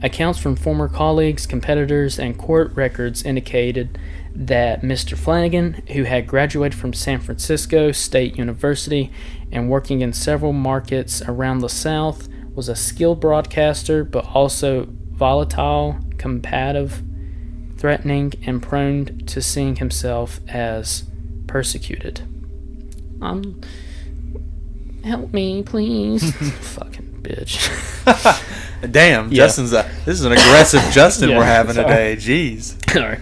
Accounts from former colleagues, competitors, and court records indicated that Mr. Flanagan, who had graduated from San Francisco State University and working in several markets around the South, was a skilled broadcaster but also volatile, combative, threatening, and prone to seeing himself as persecuted. Um, help me, please. Fucking bitch. Damn, Yeah. Justin's a, this is an aggressive Justin Yeah, we're having sorry. today. Jeez. Sorry.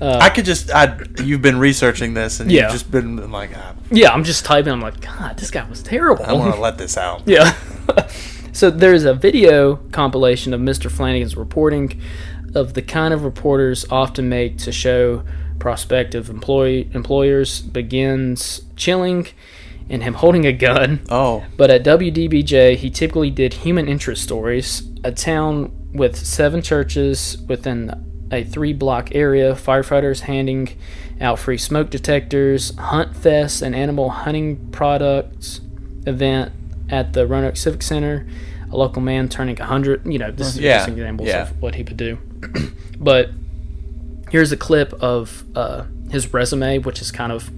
I could just I you've been researching this and Yeah. you've just been like ah, Yeah, I'm just typing. I'm like, God, this guy was terrible. I want to let this out. Yeah. so there's a video compilation of Mr. Flanagan's reporting of the kind of reporters often make to show prospective employee employers begins chilling and him holding a gun. Oh, But at WDBJ, he typically did human interest stories, a town with seven churches within a three block area, firefighters handing out free smoke detectors, hunt fest, and animal hunting products event at the Roanoke Civic Center, a local man turning 100. You know, this is Yeah, just examples yeah. of what he would do. but here's a clip of uh, his resume, which is kind of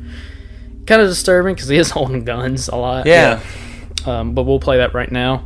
kind of disturbing because he is holding guns a lot. yeah. Um, but we'll play that right now.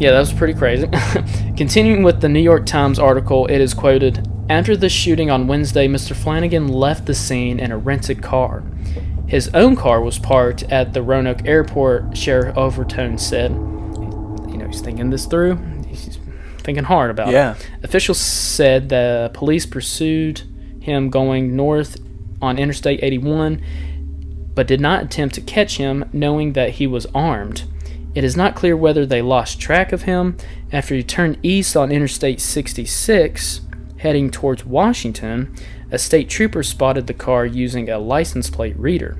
Yeah, that was pretty crazy. Continuing with the New York Times article, it is quoted After the shooting on Wednesday, Mr. Flanagan left the scene in a rented car. His own car was parked at the Roanoke Airport, Sheriff Overton said. You know, he's thinking this through. He's thinking hard about Yeah. it. Officials said the police pursued him going north on Interstate 81, but did not attempt to catch him, knowing that he was armed. It is not clear whether they lost track of him after he turned east on Interstate 66, heading towards Washington. A state trooper spotted the car using a license plate reader.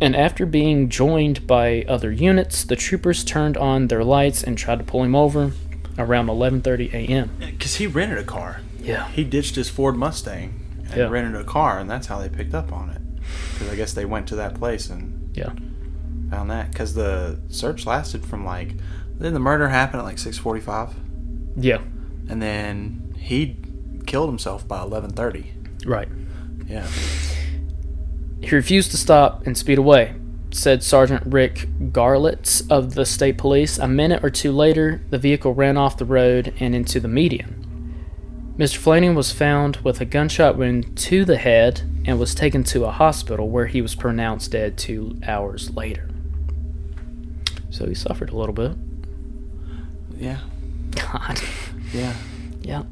And after being joined by other units, the troopers turned on their lights and tried to pull him over around 11:30 a.m. Because he rented a car. Yeah. He ditched his Ford Mustang and Yeah. rented a car, and that's how they picked up on it. Because I guess they went to that place and Yeah. Found that. Because the search lasted from like, then the murder happened at like 6:45, Yeah. and then he killed himself by 11:30. Right. Yeah. He refused to stop and speed away, said Sergeant Rick Garlitz of the state police. A minute or two later, the vehicle ran off the road and into the median. Mr. Flanagan was found with a gunshot wound to the head and was taken to a hospital where he was pronounced dead two hours later. So he suffered a little bit. Yeah. God. Yeah. Yeah.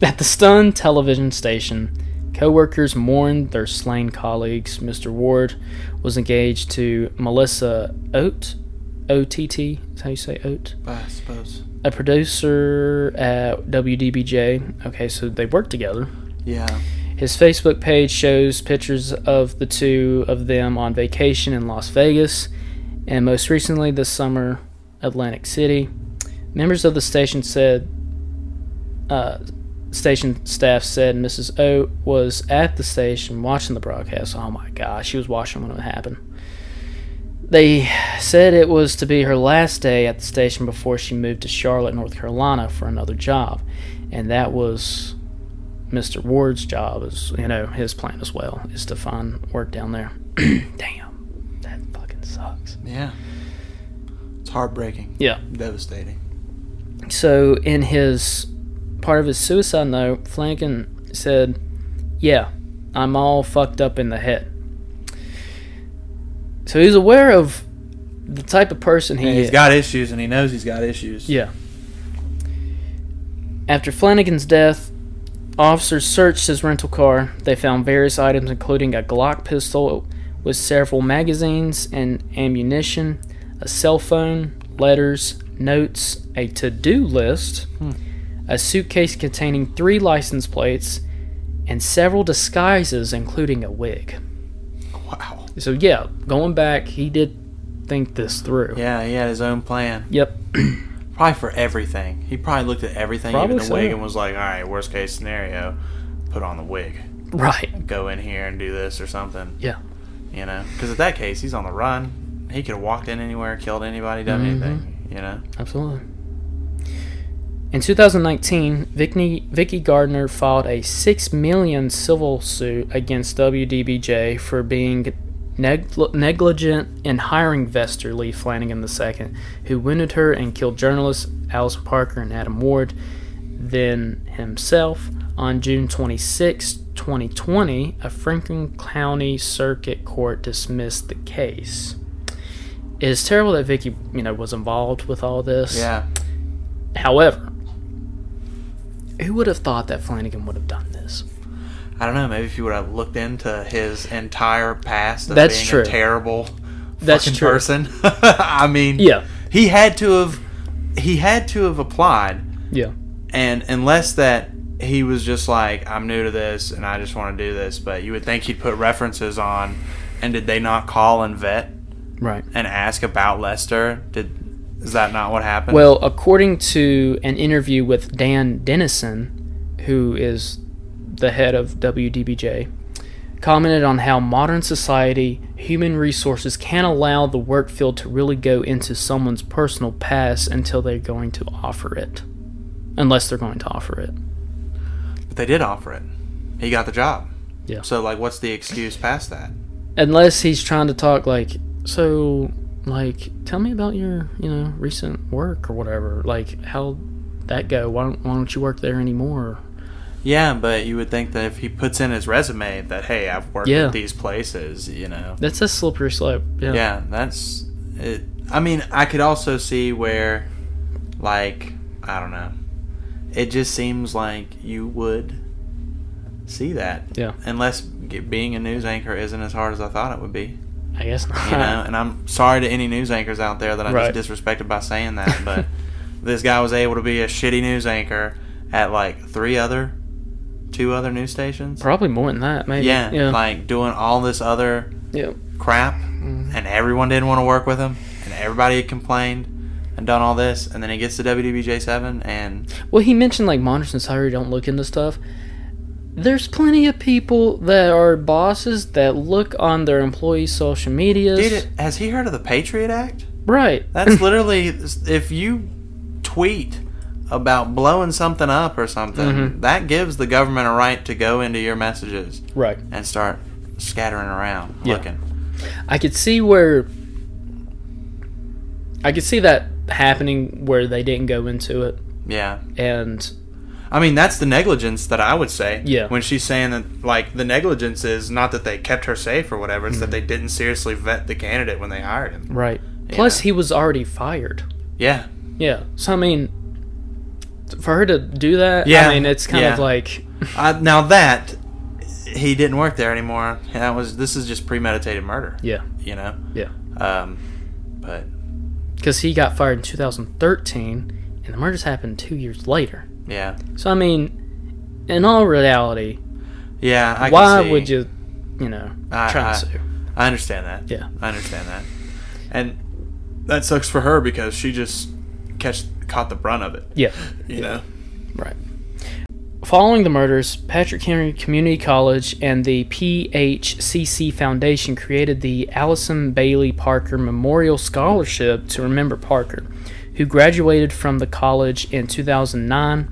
At the Stun television station, co-workers mourned their slain colleagues. Mr. Ward was engaged to Melissa Oat, O-T-T, is how you say Oat, I suppose. a producer at WDBJ. Okay, so they worked together. Yeah. His Facebook page shows pictures of the two of them on vacation in Las Vegas, and most recently this summer, Atlantic City. Members of the station said, uh, station staff said Mrs. O was at the station watching the broadcast. Oh my gosh, she was watching when it happened. They said it was to be her last day at the station before she moved to Charlotte, North Carolina for another job. And that was Mr. Ward's job is, you know, his plan as well is to find work down there. Damn, sucks. Yeah. It's heartbreaking. Yeah. Devastating. So in his part of his suicide note, Flanagan said, "Yeah, I'm all fucked up in the head." So he's aware of the type of person he is. he's got issues, and he knows he's got issues. Yeah. After Flanagan's death, officers searched his rental car. They found various items, including a Glock pistol with several magazines and ammunition, a cell phone, letters, notes, a to do list, hmm. a suitcase containing three license plates, and several disguises, including a wig. Wow. So, yeah, going back, he did think this through. Yeah, he had his own plan. Yep. Probably for everything. He probably looked at everything, Probably even the so. wig, and was like, all right, worst case scenario, put on the wig. Right. Go in here and do this or something. Yeah. You know? Because at that case, he's on the run. He could have walked in anywhere, killed anybody, done Mm-hmm. anything. You know? Absolutely. In 2019, Vicki, Vicki Gardner filed a six million civil suit against WDBJ for being neg- negligent in hiring Vester Lee Flanagan II, who wounded her and killed journalists Alison Parker and Adam Ward. Then himself, on June 26, 2020, a Franklin County Circuit Court dismissed the case. It is terrible that Vicki, you know, was involved with all this. Yeah. However, who would have thought that Flanagan would have done this? I don't know. Maybe if you would have looked into his entire past of That's being true. a terrible That's fucking true. person. I mean, Yeah. he had to have he had to have applied, Yeah. and unless that he was just like, I'm new to this and I just want to do this, but you would think he'd put references on. And did they not call and vet Right. and ask about Lester? Did is that not what happened? Well, according to an interview with Dan Dennison, who is the head of WDBJ, commented on how modern society, human resources can't allow the work field to really go into someone's personal past until they're going to offer it. Unless they're going to offer it. But they did offer it. He got the job. Yeah. So like, what's the excuse past that? Unless he's trying to talk like, so, like, tell me about your, you know, recent work or whatever. Like, how that go? Why don't, why don't you work there anymore? Yeah, but you would think that if he puts in his resume that hey, I've worked Yeah. at these places, you know. That's a slippery slope. Yeah. Yeah, that's it. I mean, I could also see where, like, I don't know. It just seems like you would see that. Yeah. Unless being a news anchor isn't as hard as I thought it would be. I guess not. You know, and I'm sorry to any news anchors out there that I Right. just disrespected by saying that, but this guy was able to be a shitty news anchor at like three other, two other news stations. Probably more than that, maybe. Yeah, Yeah. like doing all this other yeah. crap, Mm-hmm. and everyone didn't want to work with him, and everybody had complained and done all this, and then he gets to WDBJ seven, and Well, he mentioned like Monitors and Society don't look into stuff. There's plenty of people that are bosses that look on their employees' social medias. dude, has he heard of the Patriot Act? right. That's literally if you tweet about blowing something up or something, Mm-hmm. that gives the government a right to go into your messages right. and start scattering around Yeah. looking. I could see where. I could see that happening where they didn't go into it, Yeah. and I mean, that's the negligence that I would say. Yeah. When she's saying that, like, the negligence is not that they kept her safe or whatever, it's that they didn't seriously vet the candidate when they hired him. right. Plus, Yeah. he was already fired. Yeah. Yeah. So I mean, for her to do that, Yeah, I mean, it's kind of like, Uh, now that he didn't work there anymore, that was this is just premeditated murder. yeah, You know. yeah. Um, but because he got fired in 2013 and the murders happened two years later yeah, so i mean in all reality yeah. I can why would you you know I- try I- to sue I understand that. Yeah. I understand that. And that sucks for her because she just catch caught the brunt of it. yeah You know. right following the murders patrick henry community college and the phcc foundation created the alison bailey parker memorial scholarship to remember parker who graduated from the college in 2009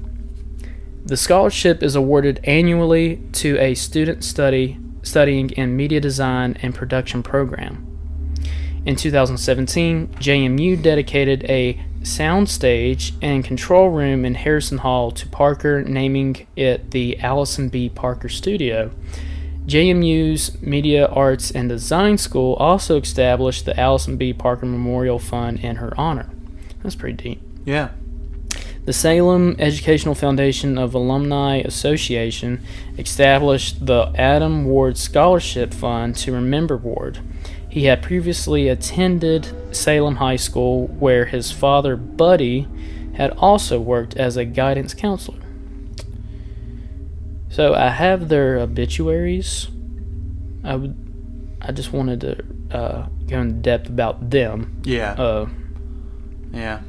The scholarship is awarded annually to a student study studying in media design and production program. In 2017, JMU dedicated a soundstage and control room in Harrison Hall to Parker, naming it the Alison B. Parker Studio. JMU's Media Arts and Design School also established the Alison B. Parker Memorial Fund in her honor. That's pretty deep. Yeah. The Salem Educational Foundation of Alumni Association established the Adam Ward Scholarship Fund to remember Ward. He had previously attended Salem High School, where his father, Buddy, had also worked as a guidance counselor. So I have their obituaries. I would, I just wanted to uh, go in depth about them. Yeah. Uh, yeah.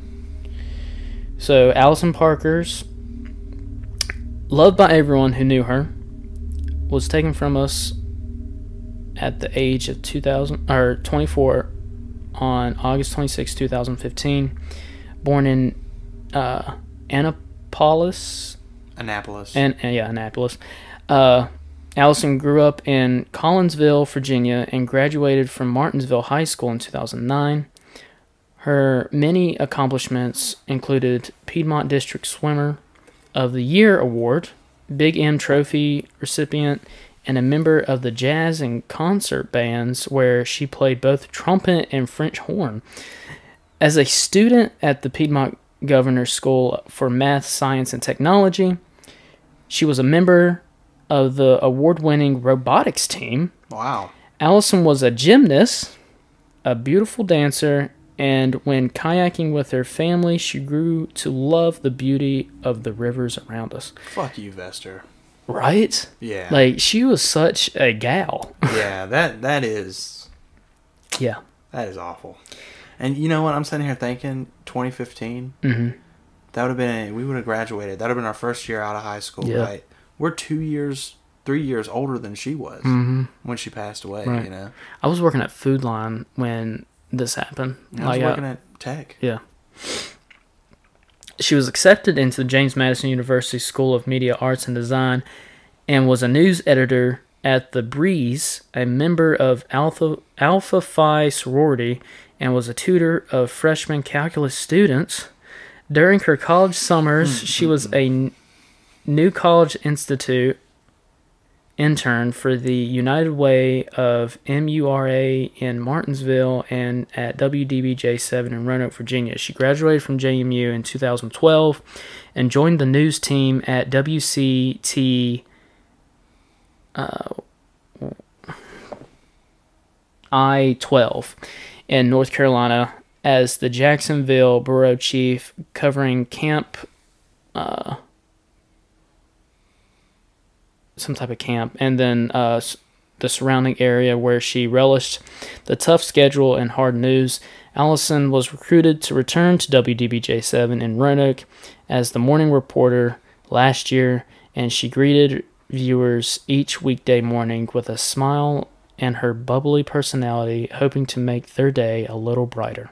So Alison Parker's loved by everyone who knew her was taken from us at the age of 2000 or 24 on August 26, 2015. Born in uh, Annapolis, Annapolis. and yeah, Annapolis. Uh, Alison grew up in Collinsville, Virginia, and graduated from Martinsville High School in 2009. Her many accomplishments included Piedmont District Swimmer of the Year Award, Big M Trophy recipient, and a member of the jazz and concert bands where she played both trumpet and French horn. As a student at the Piedmont Governor's School for Math, Science, and Technology, she was a member of the award winning robotics team. Wow. Alison was a gymnast, a beautiful dancer, and when kayaking with her family, she grew to love the beauty of the rivers around us. Fuck you, Vester. Right? Yeah. Like, she was such a gal. yeah, that that is yeah. that is awful. And you know what? I'm sitting here thinking 2015. hmm That would have been we would have graduated. That would have been our first year out of high school, Yeah. right? We're two years, three years older than she was hmm when she passed away. Right. You know, I was working at Food Lion when this happened. I was Like, working at Tech. Yeah. She was accepted into the James Madison University School of Media Arts and Design and was a news editor at The Breeze, a member of Alpha, Alpha Phi sorority, and was a tutor of freshman calculus students. During her college summers, she was a New College Institute intern for the United Way of MURA in Martinsville and at WDBJ7 in Roanoke, Virginia. She graduated from JMU in 2012 and joined the news team at WCT uh, I 12 in North Carolina as the Jacksonville bureau chief covering camp uh, some type of camp, and then uh, the surrounding area where she relished the tough schedule and hard news. Alison was recruited to return to WDBJ7 in Roanoke as the morning reporter last year, and she greeted viewers each weekday morning with a smile and her bubbly personality, hoping to make their day a little brighter.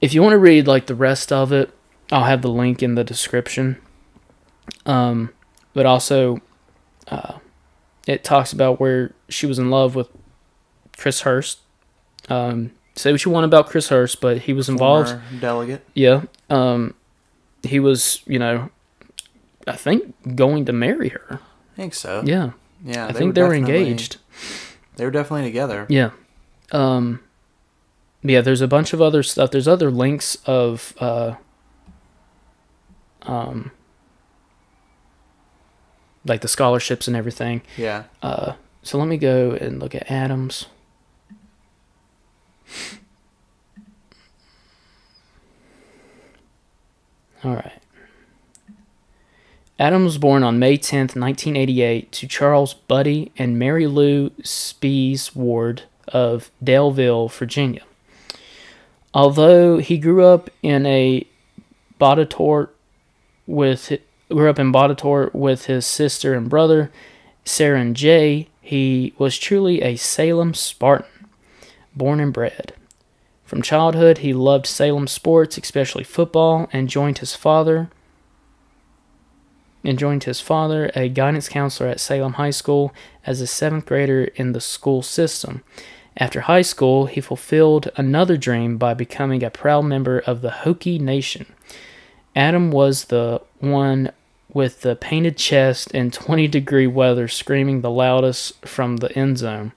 If you want to read like the rest of it, I'll have the link in the description. Um, but also uh, it talks about where she was in love with Chris Hurst. Um, say what you want about Chris Hurst, but he was involved. Former delegate. Yeah. Um, he was, you know, I think going to marry her. I think so. Yeah. Yeah. I think they were engaged. They were definitely together. Yeah. Um, yeah, there's a bunch of other stuff. There's other links of, uh, um, like the scholarships and everything. Yeah. Uh, so let me go and look at Adams. All right. Adams was born on May 10th, 1988, to Charles Buddy and Mary Lou Spees Ward of Daleville, Virginia. Although he grew up in a Botetourt with grew up in Botetourt with his sister and brother, Sarah and Jay, he was truly a Salem Spartan, born and bred. From childhood, he loved Salem sports, especially football, and joined his father and joined his father, a guidance counselor at Salem High School, as a seventh grader in the school system. After high school, he fulfilled another dream by becoming a proud member of the Hokie Nation. Adam was the one with the painted chest in 20 degree weather screaming the loudest from the end zone.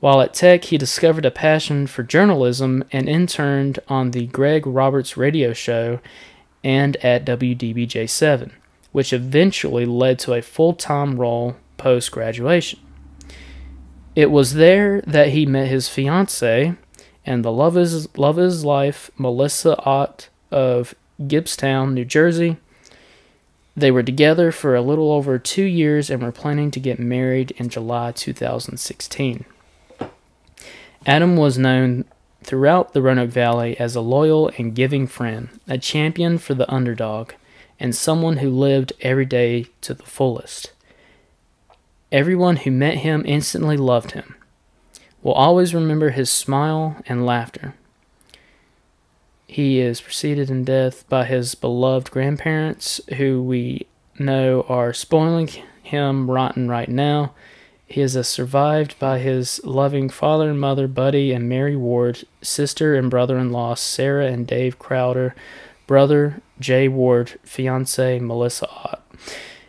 While at Tech, he discovered a passion for journalism and interned on the Greg Roberts radio show and at WDBJ 7, which eventually led to a full time role post graduation. It was there that he met his fiancee and the love of his, love of his life, Melissa Ott of Gibbstown, New Jersey. They were together for a little over two years and were planning to get married in July 2016. Adam was known throughout the Roanoke Valley as a loyal and giving friend, a champion for the underdog, and someone who lived every day to the fullest. Everyone who met him instantly loved him. Will always remember his smile and laughter. He is preceded in death by his beloved grandparents, who we know are spoiling him rotten right now. He is survived by his loving father and mother, Buddy and Mary Ward, sister and brother in law, Sarah and Dave Crowder, brother, Jay Ward, fiance, Melissa Ott,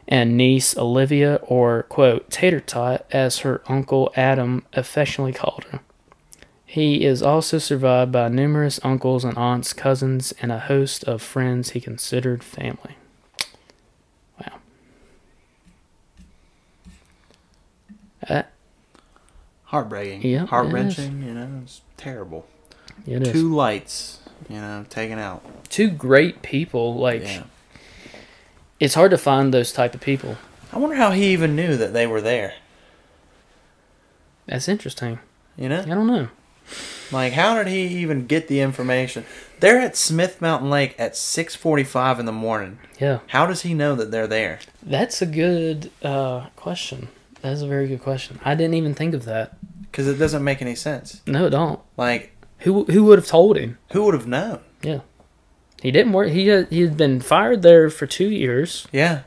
and niece, Olivia, or, quote, Tater Tot, as her uncle Adam affectionately called her. He is also survived by numerous uncles and aunts, cousins, and a host of friends he considered family. Wow. Uh, Heartbreaking. Yeah, Heart wrenching. You know, it's terrible. it is. Two lights. You know, taken out. Two great people. Like Yeah. it's hard to find those type of people. I wonder how he even knew that they were there. That's interesting. You know, I don't know. Like how did he even get the information? They're at Smith Mountain Lake at 6:45 in the morning. Yeah, How does he know that they're there? that's a good uh, question. That's a very good question. I didn't even think of that. Because it doesn't make any sense. No, it don't. Like, Who who would have told him? who would have known? Yeah, he didn't work. He had, he had been fired there for two years. Yeah.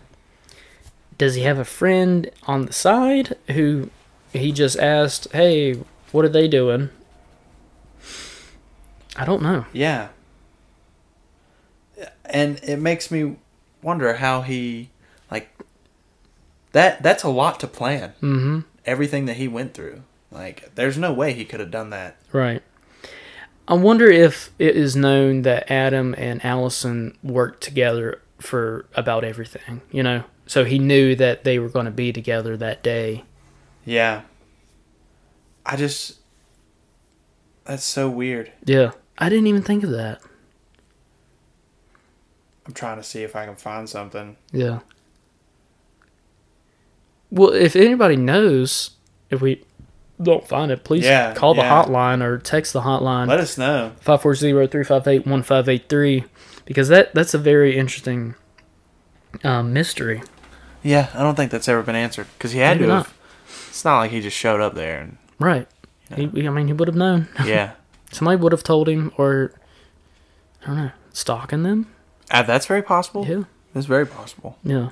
Does he have a friend on the side who he just asked, "Hey, what are they doing?" I don't know. Yeah. And it makes me wonder how he like that that's a lot to plan. Mm-hmm. Everything that he went through. Like there's no way he could have done that. Right. I wonder if it is known that Adam and Alison worked together for about everything, you know? So he knew that they were going to be together that day. Yeah. I just that's so weird. Yeah. I didn't even think of that. I'm trying to see if I can find something. Yeah. Well, if anybody knows, if we don't find it, please Yeah, call the yeah. hotline or text the hotline. Let us know. 540-358-1583 because that that's a very interesting um, mystery. Yeah, I don't think that's ever been answered because he had Maybe to not. have. It's not like he just showed up there and Right. He, I mean, he would have known. yeah. Somebody would have told him, or I don't know, stalking them. Uh, that's very possible. Yeah, It's very possible. yeah.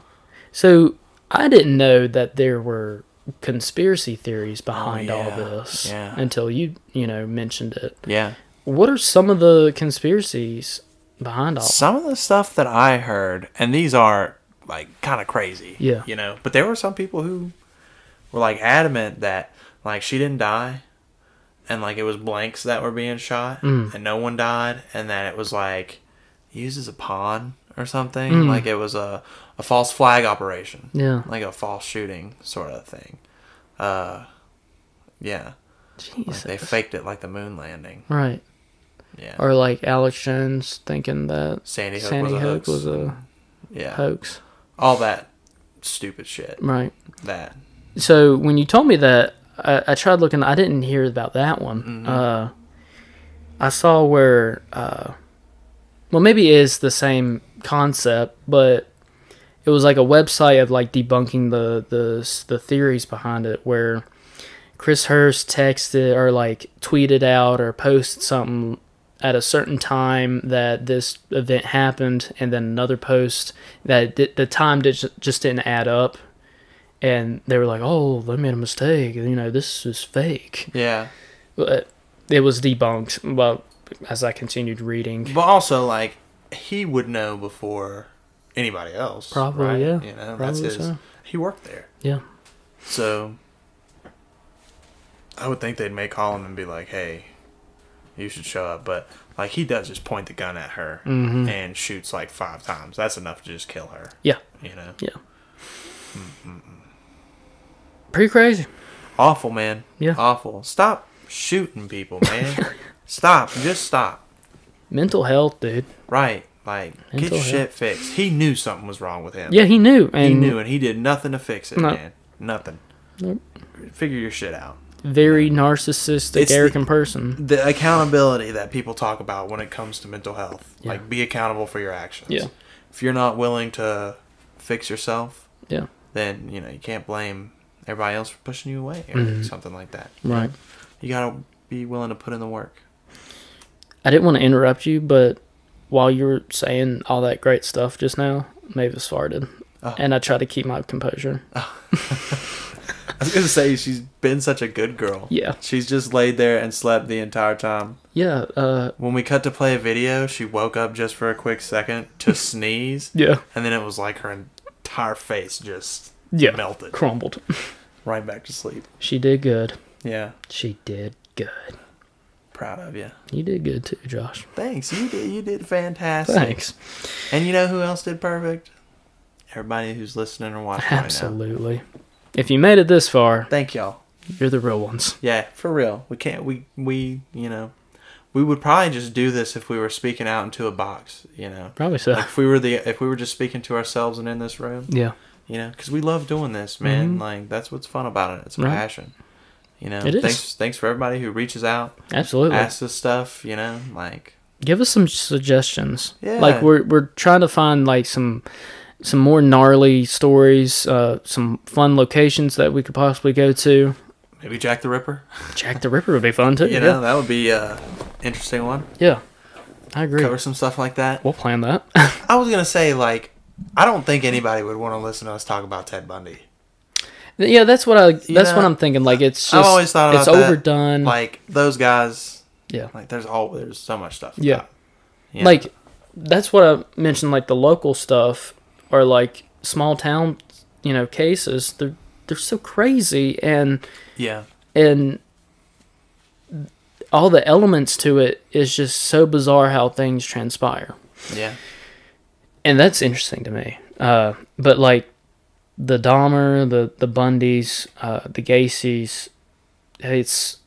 So I didn't know that there were conspiracy theories behind all Oh, yeah, this yeah. until you, you know, mentioned it. Yeah. What are some of the conspiracies behind all? Some of the stuff that I heard, and these are like kind of crazy. Yeah. You know, but there were some people who were like adamant that like she didn't die and like it was blanks that were being shot Mm. and no one died and that it was like used as a pawn or something. Mm. Like it was a, a false flag operation. Yeah. Like a false shooting sort of thing. Uh yeah. Like they faked it like the moon landing. right. Yeah. Or like Alex Jones thinking that Sandy Hook Sandy was a Hook hoax. was a yeah. hoax. All that stupid shit. Right. That. So when you told me that, I, I tried looking. I didn't hear about that one. Mm-hmm. Uh, I saw where, uh, well, maybe it is the same concept, but it was like a website of like debunking the the the theories behind it, where Chris Hurst texted or like tweeted out or posted something at a certain time that this event happened, and then another post that the time did, just didn't add up and they were like, "Oh, they made a mistake. You know, this is fake." Yeah. But it was debunked. Well, as I continued reading, But also, like, he would know before anybody else. Probably, right? yeah. You know, that's his. so. He worked there. yeah, So, I would think they'd make call him and be like, hey, you should show up. But, like, he does just point the gun at her Mm-hmm. and shoots, like, five times. That's enough to just kill her, yeah, you know? yeah. Pretty crazy. Awful, man. Yeah. Awful. Stop shooting people, man. stop. Just stop. Mental health, dude. Right. Like, get your shit fixed. He knew something was wrong with him. Yeah, he knew, and He knew, and he did nothing to fix it, No. man. Nothing. Nope. Figure your shit out. very narcissistic, It's the- arrogant person. The accountability that people talk about when it comes to mental health, Yeah. like be accountable for your actions. Yeah. If you're not willing to fix yourself, Yeah, then you know you can't blame everybody else for pushing you away or Mhm. something like that. right. You gotta be willing to put in the work. I didn't want to interrupt you, but while you were saying all that great stuff just now, Mavis farted, Oh. and I tried to keep my composure. I was gonna say she's been such a good girl. Yeah, She's just laid there and slept the entire time. yeah, uh, When we cut to play a video, she woke up just for a quick second to sneeze, yeah, and then it was like her entire face just yeah. melted Crumbled. right back to sleep. She did good. Yeah, She did good. proud of you. You did good too, Josh. Thanks, you did. You did fantastic. Thanks. And you know who else did perfect? Everybody who's listening or watching right Absolutely. now. If you made it this far, Thank y'all. you're the real ones. Yeah, for real. We can't. We we you know, we would probably just do this if we were speaking out into a box. You know, Probably so. like if we were the if we were just speaking to ourselves and in this room. yeah. You know, because we love doing this, man. Like that's what's fun about it. It's a Right. passion. You know, It is. thanks thanks for everybody who reaches out, Absolutely. asks us stuff. You know, like Give us some suggestions. Yeah. Like we're we're trying to find like some some more gnarly stories, uh, some fun locations that we could possibly go to. maybe Jack the Ripper. Jack the Ripper would be fun too. You yeah. know, that would be a interesting one. yeah. I agree. Cover some stuff like that. We'll plan that. I was gonna say like, I don't think anybody would want to listen to us talk about Ted Bundy. yeah, that's what I. That's know, what I'm thinking. Like it's just. I've always thought it's that. overdone. Like those guys, yeah. like there's all there's so much stuff. Yeah. about, you know? Like that's what I mentioned. Like the local stuff or like small town, you know, cases. They're they're so crazy and yeah, and all the elements to it is just so bizarre how things transpire. yeah, and that's interesting to me. Uh, but like the Dahmer, the the Bundys, uh, the Gacy's, it's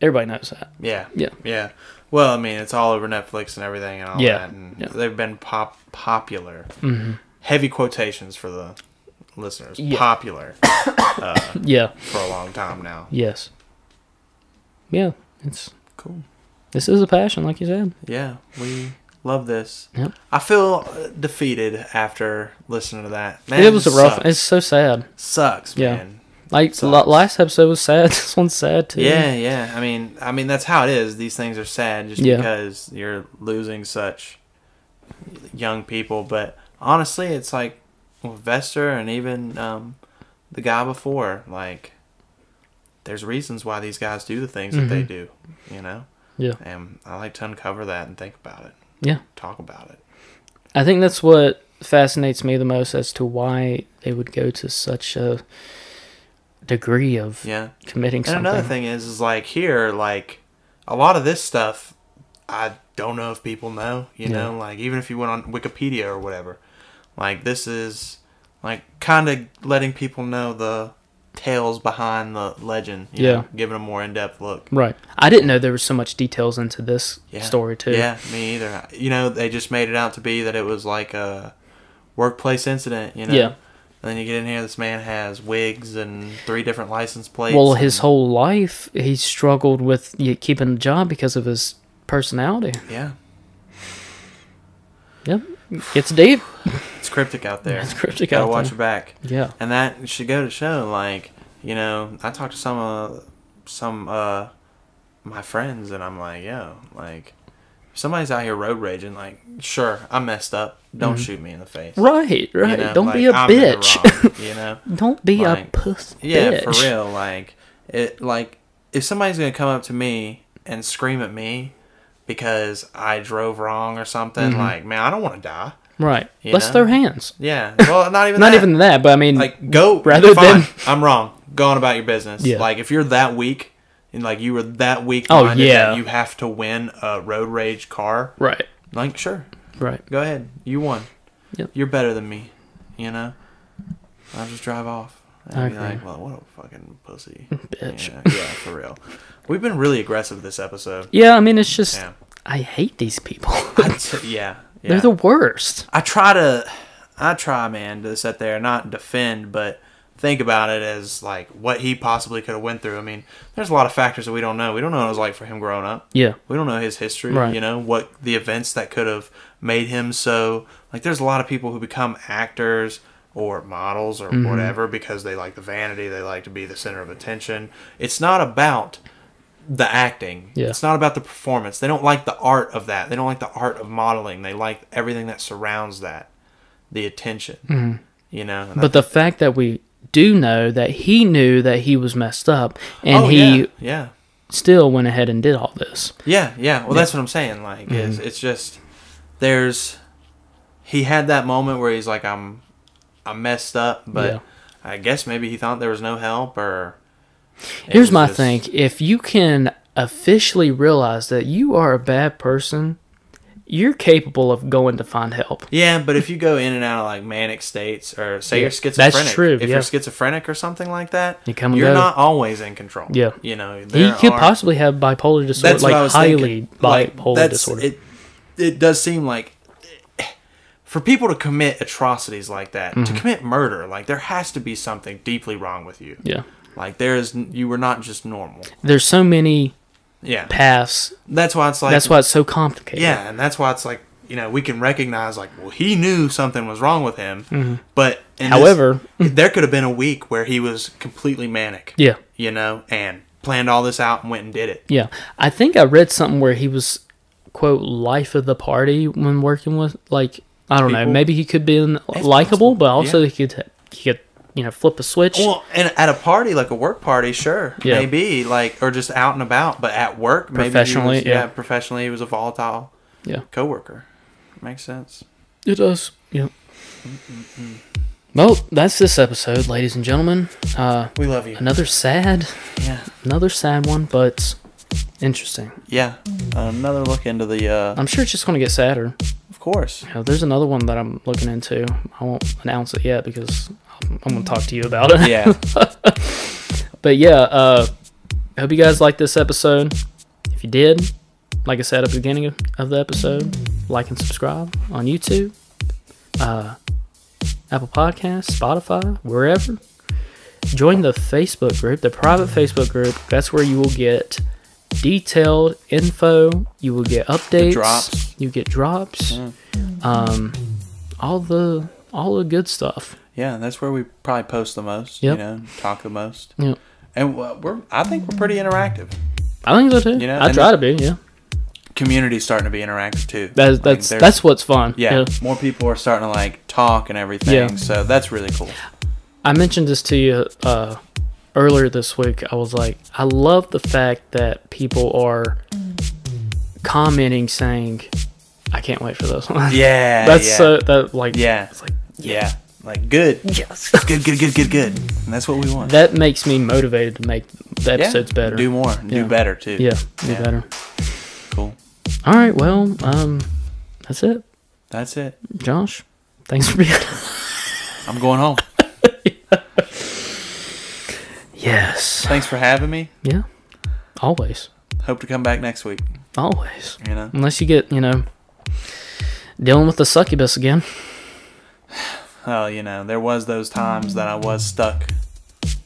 everybody knows that. yeah, Yeah. yeah. Well, I mean, it's all over Netflix and everything and all Yeah, that, and yeah. Mm-hmm. they've been pop popular. Heavy quotations for the listeners. Yeah. Popular Yeah. for a long time now. Yes. Yeah. It's Cool. this is a passion, like you said. Yeah, we love this. Yep. I feel uh, defeated after listening to that. Man, it was a rough. Sucks, It's so sad. sucks Yeah. man. Like Sucks. last episode was sad. This one's sad too. Yeah, yeah. I mean, I mean that's how it is. These things are sad just Yeah. because you're losing such young people. But honestly, it's like with Vester and even um, the guy before. Like, there's reasons why these guys do the things that they do. You know, Yeah. and I like to uncover that and think about it, Yeah. talk about it. I think that's what fascinates me the most as to why they would go to such a degree of Yeah. committing And something. another thing is, is like here, like a lot of this stuff, I don't know if people know. You know, like even if you went on Wikipedia or whatever, like this is like kind of letting people know the tales behind the legend. You Yeah. know, giving a more in depth look. Right. I didn't know there was so much details into this Yeah. story too. Yeah, me either. You know, they just made it out to be that it was like a workplace incident. You know. Yeah. And then you get in here, this man has wigs and three different license plates. Well, his whole life he struggled with keeping a job because of his personality. yeah, Yep. Gets deep. it's cryptic out there. It's cryptic Gotta out watch there. your back. Yeah. And that should go to show, like, you know, I talked to some uh some uh my friends and I'm like, yo, like somebody's out here road raging, like, sure, I messed up. Don't shoot me in the face. Mm-hmm. Right, You right. know, Don't like, be a I'm bitch. wrong, you know? Don't be a Like, puss Yeah, bitch. for real. Like it like if somebody's gonna come up to me and scream at me because I drove wrong or something, Mm-hmm. like, man, I don't wanna die. Right. You Let's know? throw hands. Yeah. Well not even Not that. even that, but I mean, like go rather fine, than- I'm wrong. Go on about your business. Yeah. Like if you're that weak and like you were that weak Oh, yeah. you have to win a road rage car, right, like sure, right. go ahead. You won. Yep. You're better than me. You know? I'll just drive off. And I be agree. like, well, what a fucking pussy. Bitch. Yeah, yeah, for real. We've been really aggressive this episode. Yeah, I mean, it's just Yeah. I hate these people. T- yeah. Yeah. They're the worst. I try to, I try, man, to sit there and not defend, but think about it as like what he possibly could have went through. I mean, there's a lot of factors that we don't know. We don't know what it was like for him growing up. Yeah, We don't know his history. Right. You know what the events that could have made him so. Like, there's a lot of people who become actors or models or Mm-hmm. whatever because they like the vanity. They like to be the center of attention. It's not about the acting. Yeah. It's not about the performance. They don't like the art of that. They don't like the art of modeling. They like everything that surrounds that, the attention. You know. But the fact that we do know that he knew that he was messed up, and oh, he yeah, yeah. still went ahead and did all this. Yeah, yeah. Well, that's what I'm saying. Like, is Mm-hmm. it's just there's he had that moment where he's like, I'm, I'm messed up, but Yeah. I guess maybe he thought there was no help or. Here's my just- thing: if you can officially realize that you are a bad person, you're capable of going to find help. Yeah, but if you go in and out of like manic states, or say Yeah, you're schizophrenic, that's true, If yeah. you're schizophrenic or something like that, You come you're go. not always in control. Yeah. you know, He could are- possibly have bipolar disorder, That's what I like was highly thinking. Like, bipolar that's- disorder. It, it does seem like for people to commit atrocities like that, Mm-hmm. to commit murder, like there has to be something deeply wrong with you. yeah. Like there is, you were not just normal. There's so many Yeah, paths. that's why it's like That's why it's so complicated. Yeah, and that's why it's like you know we can recognize like well he knew something was wrong with him, mm-hmm. but in this- However- there could have been a week where he was completely manic. Yeah. you know, and planned all this out and went and did it. Yeah. I think I read something where he was quote life of the party when working with like I don't know, maybe he could be likable, but also yeah. he could he could you know flip a switch. Well, and at a party like a work party, sure, Yeah. maybe like or just out and about, but at work, maybe Professionally, was, yeah. professionally he was a volatile yeah. coworker. Makes sense. It does. Yeah. Well, that's this episode, ladies and gentlemen. Uh, We love you. another sad, Yeah, another sad one, but interesting. yeah. Another look into the. uh I'm sure it's just going to get sadder. Of course. Know, there's another one that I'm looking into. I won't announce it yet because I'm, I'm going to talk to you about it. Yeah. But yeah, uh, I hope you guys liked this episode. If you did, like I said at the beginning of, of the episode, like and subscribe on YouTube, uh, Apple Podcasts, Spotify, wherever. Join the Facebook group, the private Facebook group. That's where you will get detailed info. You will get updates. drops. You get drops. Um, all the all the good stuff. Yeah, that's where we probably post the most. Yep. You know, talk the most. Yeah. And we're, I think we're pretty interactive. I think so too. You know, I try to be. Yeah. Community starting to be interactive too. That's that's that's what's fun. yeah, More people are starting to like talk and everything. Yeah. So that's really cool. I mentioned this to you uh, earlier this week. I was like, I love the fact that people are commenting saying, "I can't wait for this one." Yeah. that's yeah. so that like Yeah. It's like yeah. Like good. yes, Good. Good. Good. Good. Good. And that's what we want. that makes me motivated to make the Yeah, episodes better. Do more. Yeah. Do better too. yeah, do Yeah. better. Cool. All right, well, um, that's it, That's it. Josh. Thanks for being. I'm going home. Yes. Thanks for having me. Yeah. Always. Hope to come back next week. Always. You know. Unless you get, you know, dealing with the succubus again. Oh, you know, there was those times that I was stuck.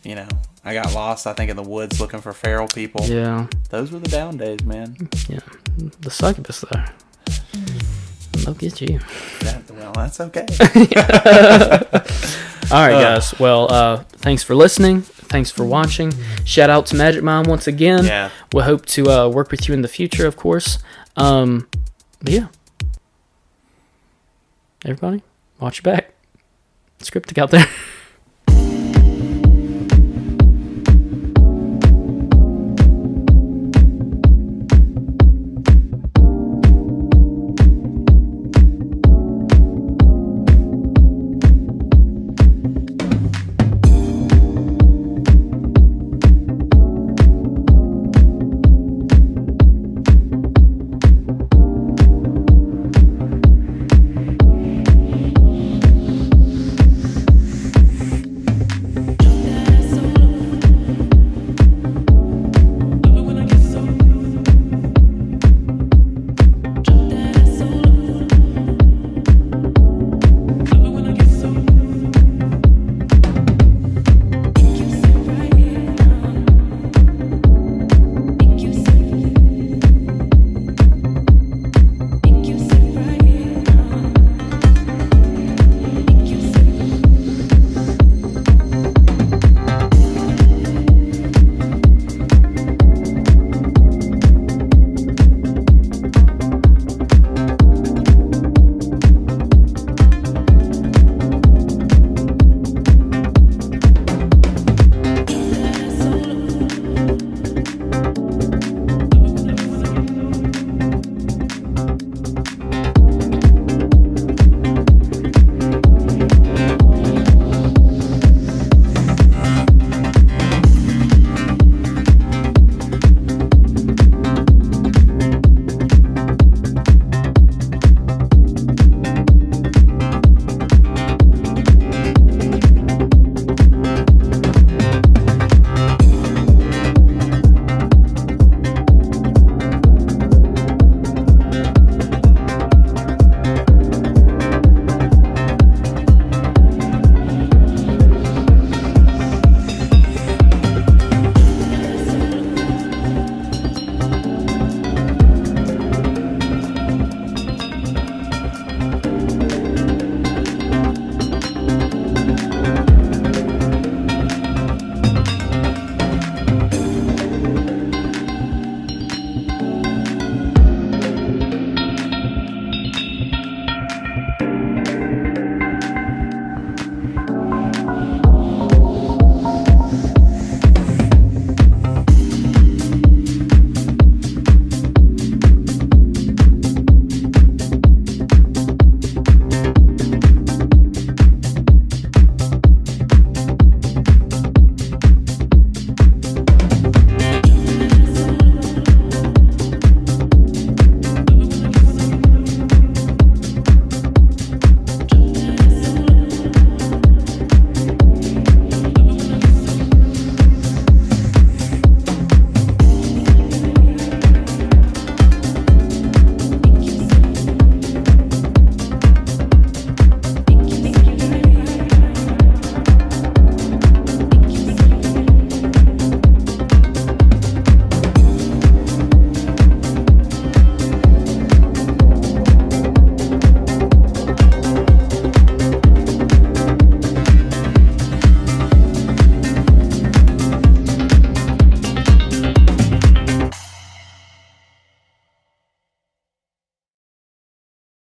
You know, I got lost. I think in the woods looking for feral people. Yeah. Those were the down days, man. Yeah. The succubus, though. They'll get you. That, well, that's okay. All right, Uh. guys. Well, uh, thanks for listening. Thanks for watching. Shout out to Magic Mind once again. Yeah. We hope to uh, work with you in the future, of course. Um, but yeah. Everybody, watch your back. It's cryptic out there.